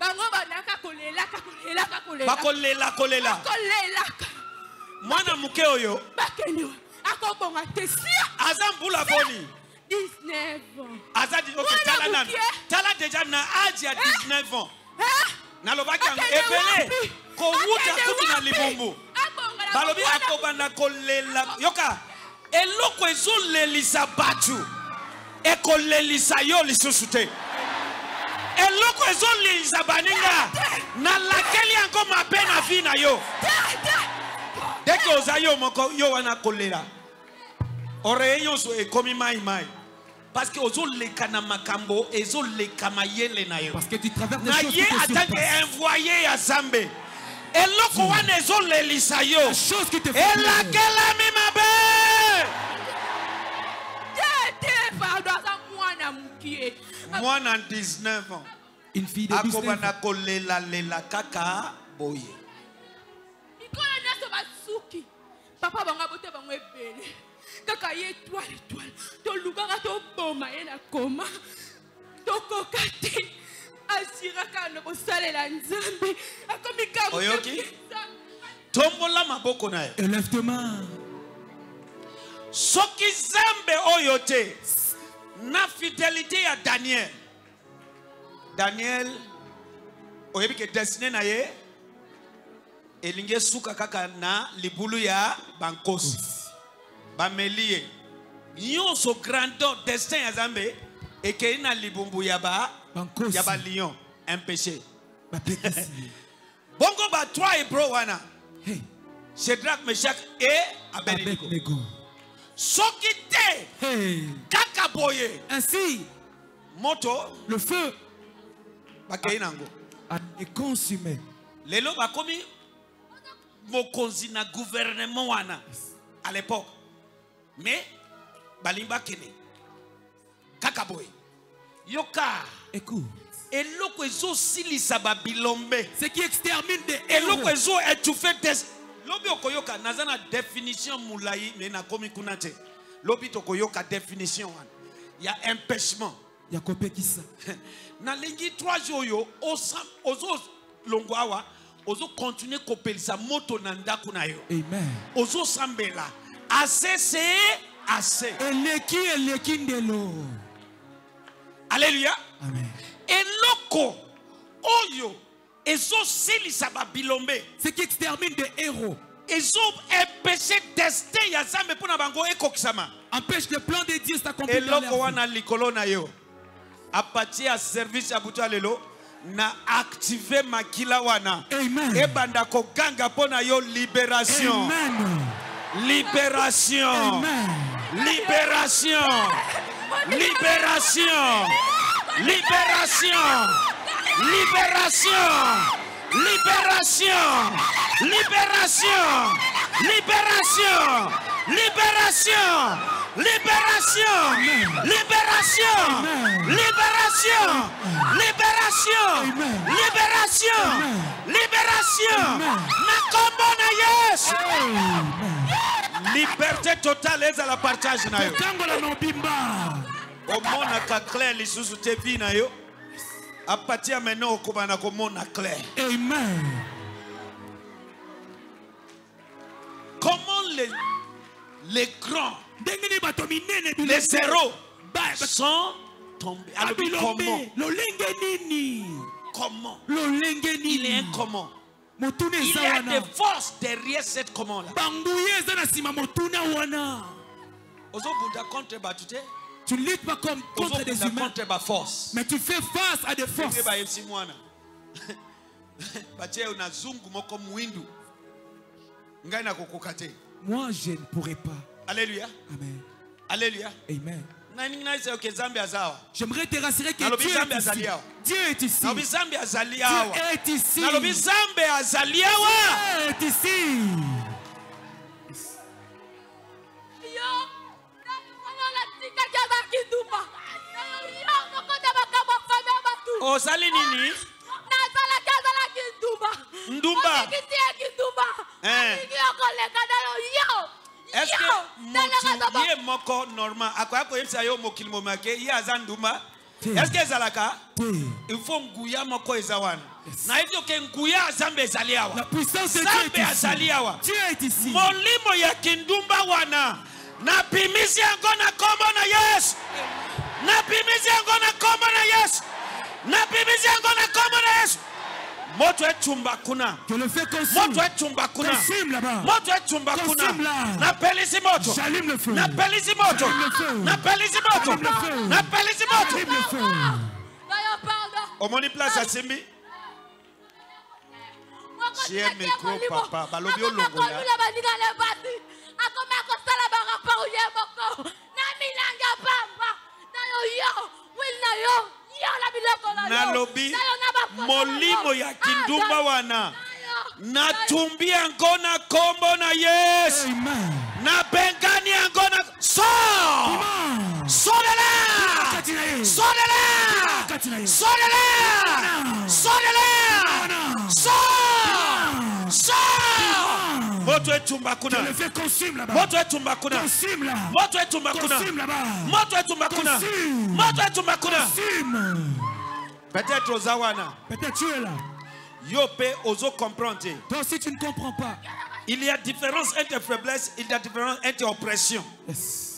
Bango bandaka kolelaka kolelaka kolelaka bakolela kolela. Kolelaka mwana moke oyo. Bakende akobonga te sia. Aza mbula boni. 19 ans. Aza tala moke. tala deja na age ya 19 ans. Eh? nalobaki yango ebele kowuta kutu na libumbu na balobi akobanda kolela. Yoka eloko ezolelisa bato ekolelisa yo lisusu te. Eloko ezolelisa baninga. Nalakeli yango mabe na vi na yo. Deke oza yo moko yo wana kolela oreye nyonso ekomi mai mai. Parceke ozoleka na makambo ezoleka mayele na yo. Parce que tu traverses des na choses ye atanke envoye ya zambe eloko wana ezolelisa yo. Elakelami mabe mwana mokie mwana 19 ans. Une fille de 19 akobanda ans. kolelalela kaka boye. Nyonso basuki papa bango abote bango ebele. Kaka ye etwale etwale tolukaka toboma ye na koma. Tokoka te. Asiraka na kosalela nzambe. Akomi Oyoki? tombola maboko na ye. Élève tes mains. Soki zambe oyo te na fidelité ya daniel. Daniel oyebi ke destine na ye elingi esuka kaka na libulu ya bankosi. Bameli ye. Nyonso grandeur destin ya zambe ekei na libumbu ya ba bankosi. ya balion impéché bongo batroi hebro wana. Hey. shedrak meshak e abednego. Abednego soki te kaka boye. Ainsi moto. le feu. Bakei nango. Est consumé. Lelo bakomi mokonzi na gouvernement wana à l'époque. Mais balingi bakende kaka boye. Yoka. Écoute. Eloko ezosilisa babilombe. Ce qui extermine des eloko ezo étouffe des lobi okoyoka naza na définition molai me nakomi kuna te. Lobi tokoyoka définition wana. Ya empêchement. Ya kopekisa. Nalingi trois jours oyo ozolongwa awa ozokontinue kopelisa moto na ndako na yo. Ozosambela ase se ase eleki eleki ndelo. Alleluya amen. Eloko oyo ce qui extermine des héros. Empêche le plan de Dieu s'accomplir eloko wana likolo na yo. Apatie ya service ya butu ya lelo na active makila wana. Ebanda koganga mpo na yo libération. Libération. Libération. Libération. Libération libération libération libération libération libération libération libération libération libération libération libération na kombo na yesu liberté totale ezala partage na yo kokangola mobimba omonaka clair lisusu te vi na yo apatia maintenant okobana komona clair amen. Comment les les grands les zéros sont tombés. Alors comment? Comment? Il est comment? Il y a des forces derrière cette commande là ozobunda contre bato tu ne luttes pas comme contre des humains. Mais tu fais face à des forces. Moi, je ne pourrais pas. Alléluia. Amen. Alléluia. Amen. J'aimerais te rassurer que Dieu Dieu est ici. Dieu est ici. Dieu est ici. Osali nini? Nazalaki azalaki ndumba. Ndumba. okitiyaki ndumba. Eh. olingi yo! Koleka na yo eske motu ye moko normal? Akoya koyebisa yo mokili momake ye aza ndumba. Eske ezalaka Te. il faut nguya moko eza wana nayebi oke nguya ya nzambe ezali awa. Est azali awa. Dieu est ici. Molimo ya kindumba wana. Napimisi yango na kombo na yesu napimisi yango na kombo na yesu moto etumba kuna moto etumba kuna kuna napelisi moto napelisi moto napelisi moto napelisi moto omoni place mikro papa balobi yo yo wil na yo nalobi molimo ya kindumba wana. Natumbia yango na nkombo na yesu. Amen. Moto wetu mbakuna. Moto wetu mbakuna. Moto wetu mbakuna. Moto wetu mbakuna. Moto. Peut-être ozawana. Peut-être tu es là. Yo pe ozo comprendre. Toi aussi tu ne comprends pas. Il y a différence entre faiblesse, il y a différence entre oppression. Yes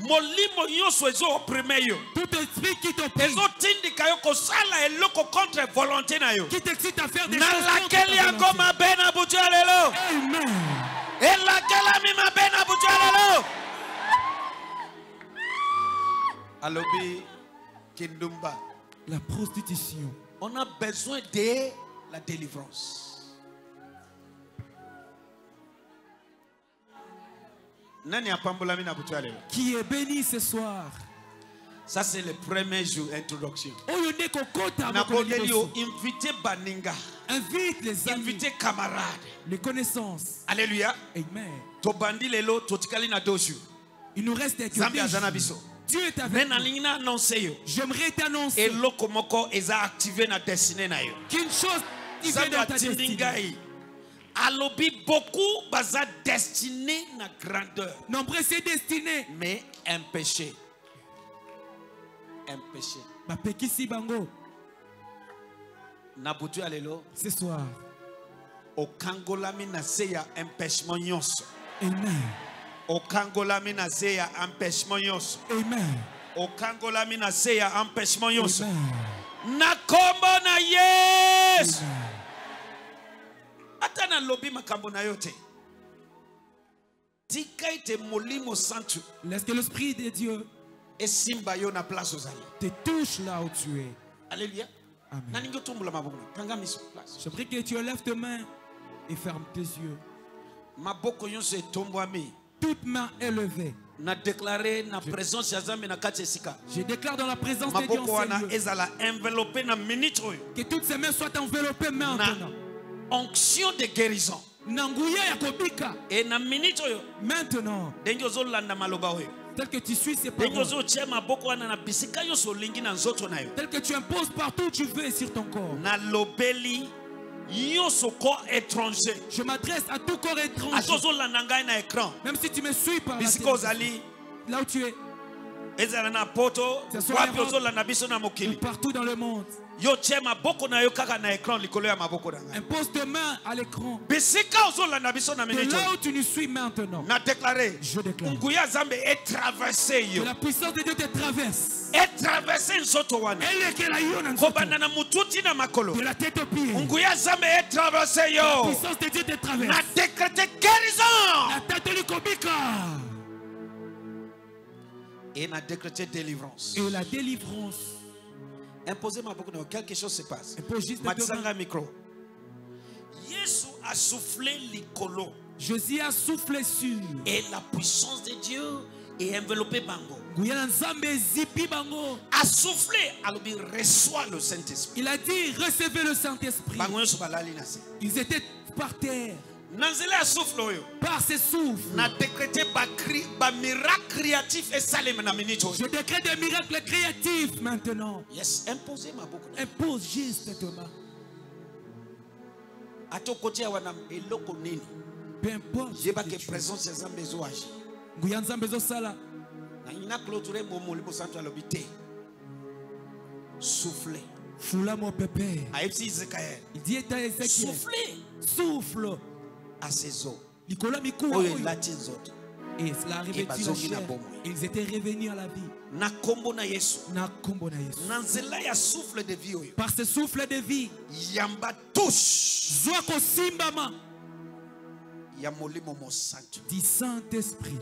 molimo nyonso ezoopprime yo. Tout esprit qui t'opprime ezotindika yo kosala eloko contre volonté na yo. Qui t'excite à faire des choses contre nalakeli ta yango volonté. mabe na butu ya lelo? Amen. elakelami mabe na butu ya lelo? Alobi kindumba. La prostitution. On a besoin de la délivrance. Qui est béni ce soir? Ça c'est le premier jour introduction. baninga, invite les amis invité camarades. les connaissances Alléluia. amen Tobandi lelo totikali na jours. il nous reste que. Dieu est avec nous j'aimerais t'annoncer eloko moko eza activé na destinée na yo. qu'une chose Nzambe dans ta destinée alobi beaucoup baza destiné na grandeur. Nombreux c'est destiné mais un péché. Un péché. Bapekisi bango. Na butu ya lelo ce soir. Okangolami na se ya empêchement nyonso. Amen. Okangolami na se ya empêchement nyonso. Amen. Okangolami na se ya empêchement nyonso. Na kombo na yesu ata nalobi makambo na yo te tika ete molimo santu. Laisse que l'esprit de Dieu esimba yo na place ozali te touche là où tu es. Alleluya amen. Nalingi otumbola maboko na tanga miso place. J'aimerais que tu lèves tes mains et ferme tes yeux. Maboko nyonso etombwami toute main élevée. Na déclare na présence ya nzambe na kati esika. Je déclare dans la présence de Dieu maboko wana ezala enveloppe na minute oyo. Que toutes ces mains soient enveloppées na maintenant onction de guérison. Na nguya ya kobika. E na minute oyo maintenant. ndenge ozolanda maloba oyo. Tel que tu suis ces paroles. tel que tu imposes partout où tu veux sur ton corps. Je m'adresse à tout corps étranger. Même si tu me suis par la là où tu es. partout dans le monde na na ya na impose tes mains à l'écran. Na de là où tu nous suis maintenant na déclaré. je déclare. Que la puissance de Dieu te traverse. Etraverse nzoto wana. Na kobanda na mutu tina makolo. De la tête aux pieds. Nguya nzambe etraverse la yo. Puissance de Dieu te na traverse décrété guérison. La tête likobika et na décrété délivrance. Et la délivrance imposez maboko na yo quelque chose se passe. Matisanga micro. Yesu asoufflé likolo Jésus a soufflé sur et la puissance de dieu est enveloppé bango. Bango. Asoufflé alobi reçoit le saint-esprit. Il a dit recevez le Saint-Esprit. Ils étaient par terre par ses souffles je décrète des miracles créatifs maintenant. Yes imposez na yo. impose juste eloko nini? Yeba que ke présence ya nzambe ezoagi nguya nzambe ezosala nangina clôture mo molimo santo alobi te. Souffle. Fula mopepe ayebisi ezekael il dit à Ézéchiel souffle. Souffle à oyo elati nzoto. Et cela a revêtu la bazongi na chair. bomoi. ils étaient revenus à la vie. Na nkombo na yesu. Na kombo na yesu. Na nzela ya souffle de vie oyo. Par ce souffle de vie yamba touche. Zwa kosimbama. Ya molimo mosantu. Du Saint-Esprit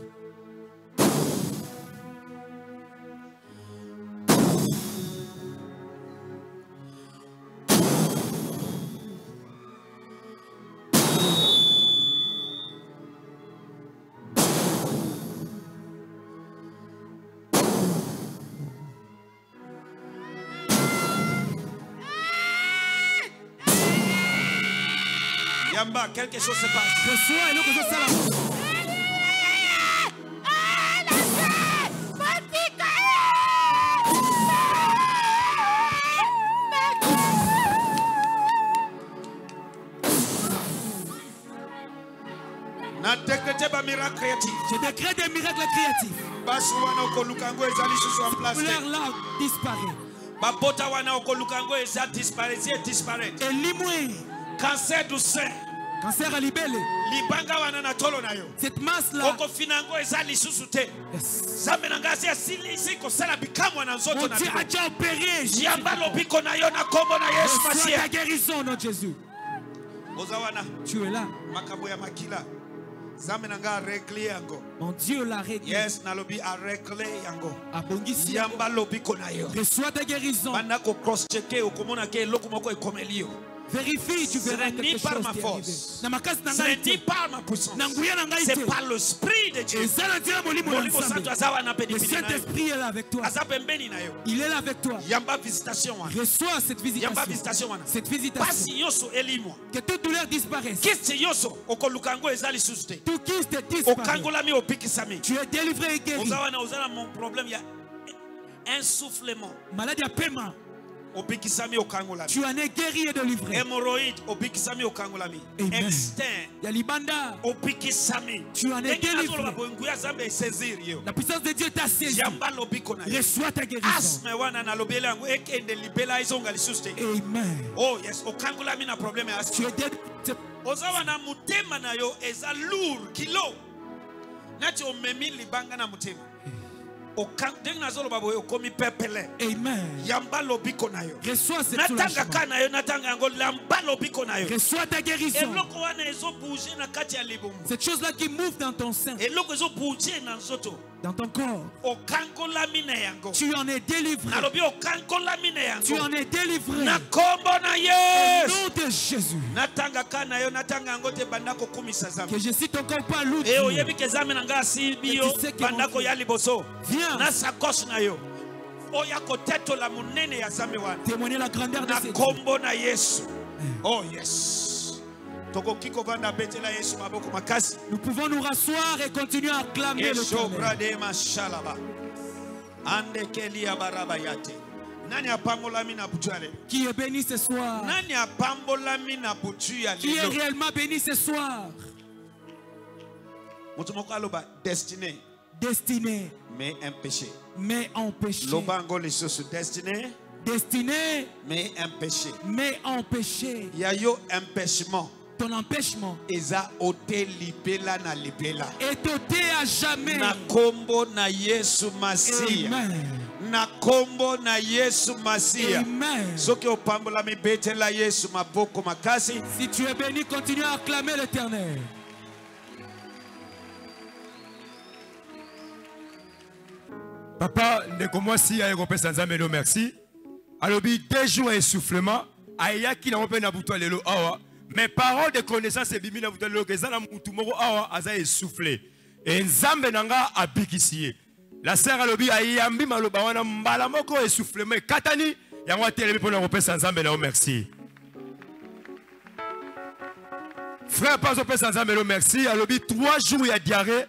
yamba quelque chose se passe. Je décrète des miracles créatifs. Fleur te là disparaît. Babota wana okoluka yango eza disparaître esi disparaître elimwe cancer du sein cancer ya libele. Libanga wana na tolo na yo. Cette masse là okofina yango eza lisusu te. Nzambe na ngai asi asilisi kosala bikamwa na nzoto na Dieu bino. a déjà opéré yamba lobiko na yo na nkombo na yesu Reçois ta guérison non Jésus. Oza wana. Tu es là. Makambo ya makila. Nzambe na ngai aregle yango. Mon Dieu l'a réglé. yes nalobi aregle yango. Abongisi. yamba lobiko na yo. Reçois ta guérison. banda kocross cheke okomona ke eloko moko ekomeli yo Vérifie, tu Ce verras quelque ni par chose ma force. ce n'est ni par ma puissance. C'est par l'esprit de Dieu. Le saint-esprit est là avec toi. Il est là avec toi. Reçois cette visitation. cette visitation. Que toute douleur disparaisse. Tout kyste disparaît tu es délivré et guéri. Ya insoufflement maladie ya paiement tu en es guéri et délivré hémorroïde obikisami okangolami externe ya libanda. Obikisami. Tu en es ndenge délivré. la puissance de Dieu t'a saisi. Na reçois ta guérison. Wana nalobeli yango ekende libela ezonga lisusu te. Amen. Oh yes okangolami na problème ya tu es délivré oza wana motema na yo eza lourd kilo. Nati omemi libanga na motema ndenge nazoloba boye okomi pepele amen. Yamba lobiko na yo reçois ce natanga soulagement. ka na yo natanga yango lamba lobiko na yo reçois ta guérison. Eloko wana ezobouge na kati ya libumu cette chose là qui move dans ton sein. Eloko ezobouge na nzoto dans ton corps. Tu en es délivré. Tu en es délivré. Au nom de Jésus. Que je cite encore pas l'autre tu sais Viens. na sakoshe na yo. Oya kotetola monene ya zambe wana. Témoigner la grandeur de na ses dieux. kombo na yesu. Oh yes nous pouvons nous rasseoir et continuer à acclamer le qui est béni ce soir? Qui est réellement béni ce soir? Destiné. Destiné. Mais impéché mais empêché destiné. Destiné. Mais impéché mais empêché ya yo empêchement ton empêchement. Est ôté à jamais. Na kombo na yesu masiya amen. Na kombo na yesu masiya amen. Soki opambolami betela yesu maboko makasi. Si tu es béni continue à acclamer l'éternel. Papa ndeko mwasi aye kopesa nzambe lelo merci. Alobi deux jours ya essoufflement. Ayaki nango mpe na butu ya lelo awa mais parole de connaissance na lelo ke eza na mutu moko awa aza essoufflé. Nzambe na nga abikisi la sere alobi ayambi maloba wana mbala moko essoufflement ekatani yango atelemi mpona kopesa nzambe na merci. Frère mpe azopesa nzambe lelo merci. Alobi trois jours ya diarrhée.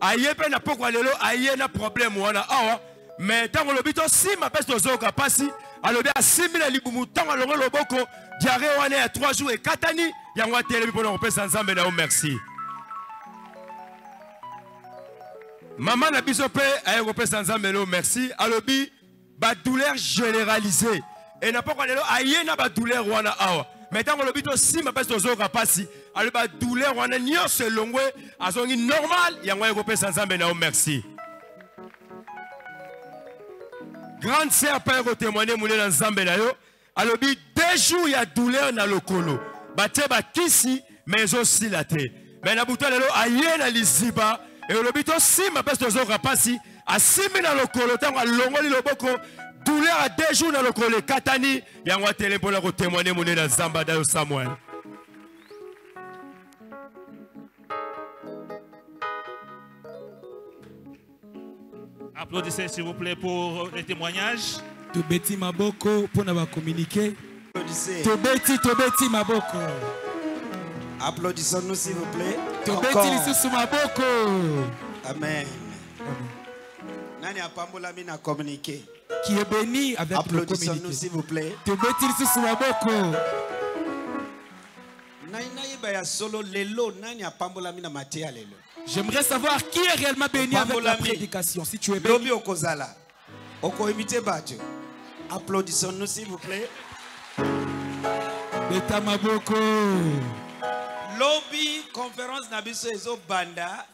Aye mpe na pokwa lelo aye na problème wana awa. Me ntango olobi tosima mpe tozoyoka mpasi alobi asimbi na libumu ntango alongo loboko diarrhée wana ya trois jours ekatani yango atelemi mpona kopesa nzambe na yo merci. Mama na biso mpe aye kopesa nzambe lelo merci. Alobi badouleur généralisé e na pokwa lelo aye na badouleur wana awa. Me ntango olobi tosimba mpesi tozoyoka mpasi alobi badouleur wana nyonso elongwe azongi normal. Yango aye kopesa nzambe na yo merci. Grande sœur mpe na nzambe alobi deux jours ya douleur na lokolo batie bakisi me ezosila te me na butu ya lelo aye na liziba eolobi tosimba mpesi tozoyoka mpasi asimbi na lokolo ntango alongoli loboko douleur ya deux jours na lokolo ekatani yango atele mpona kotémoigne monene na nzambe adayo samuel. Applaudissez s'il vous plaît pour les témoignages. Tobeti maboko mpona Applaudissez. tobeti tobeti maboko Applaudissons-nous s'il vous plaît. tobeti lisusu maboko Amen. Nani apambolami na communiqué. qui est béni avec Applaudissons-nous s'il vous plaît. tobeti lisusu maboko nayeba ya solo lelo nani apambolami na mateya lelo? j'aimerais savoir qui est réellement béni avec la prédication si tu es béni okozala. Okoimite bato. Applaudissons-nous s'il vous plaît. Lobby conférence na biso ezobanda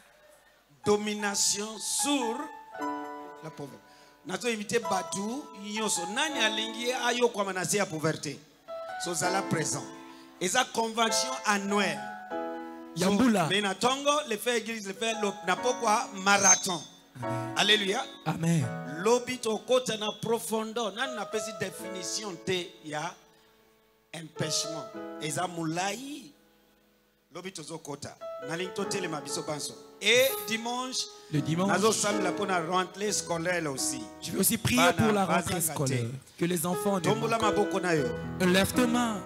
domination sur la pauvreté. Nazo imite batu nyonso nani alingi ayokwama na se ya pauvreté? Sozala présent. Eza convention annuelle. Yambula. mais na tongo le fait église le fait lo- na marathon alléluia. Amen. lobi tokota na profondeur nani napesi définition te ya empêchement. Eza molai lobi tozokota et dimanche Le je vais aussi prier pour la rentrée scolaire. Que les enfants ne lève tes mains.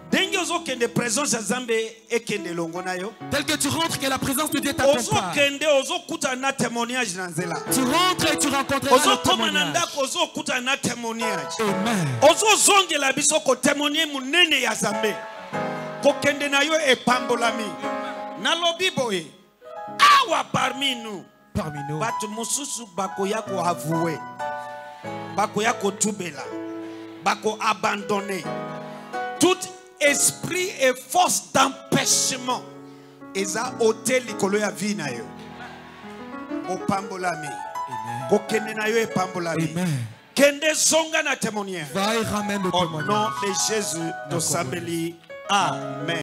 Tel que tu rentres, que la présence de Dieu t'accompagne. Tu rentres et tu rencontreras le témoignage. témoignage Amen. Nalobi boye. Awa parmi nous. Parmi nous, bato mosusu bakoya koavue bakoya kotubela bakoabandone tout esprit et force d'empêchement. Eza ote likolo ya vi na yo. Opambolami. Kokende na yo epambolami. Amen. kende zonga na témoignage. Va et ramène le au nom témoignage. de jésus tosambeli amen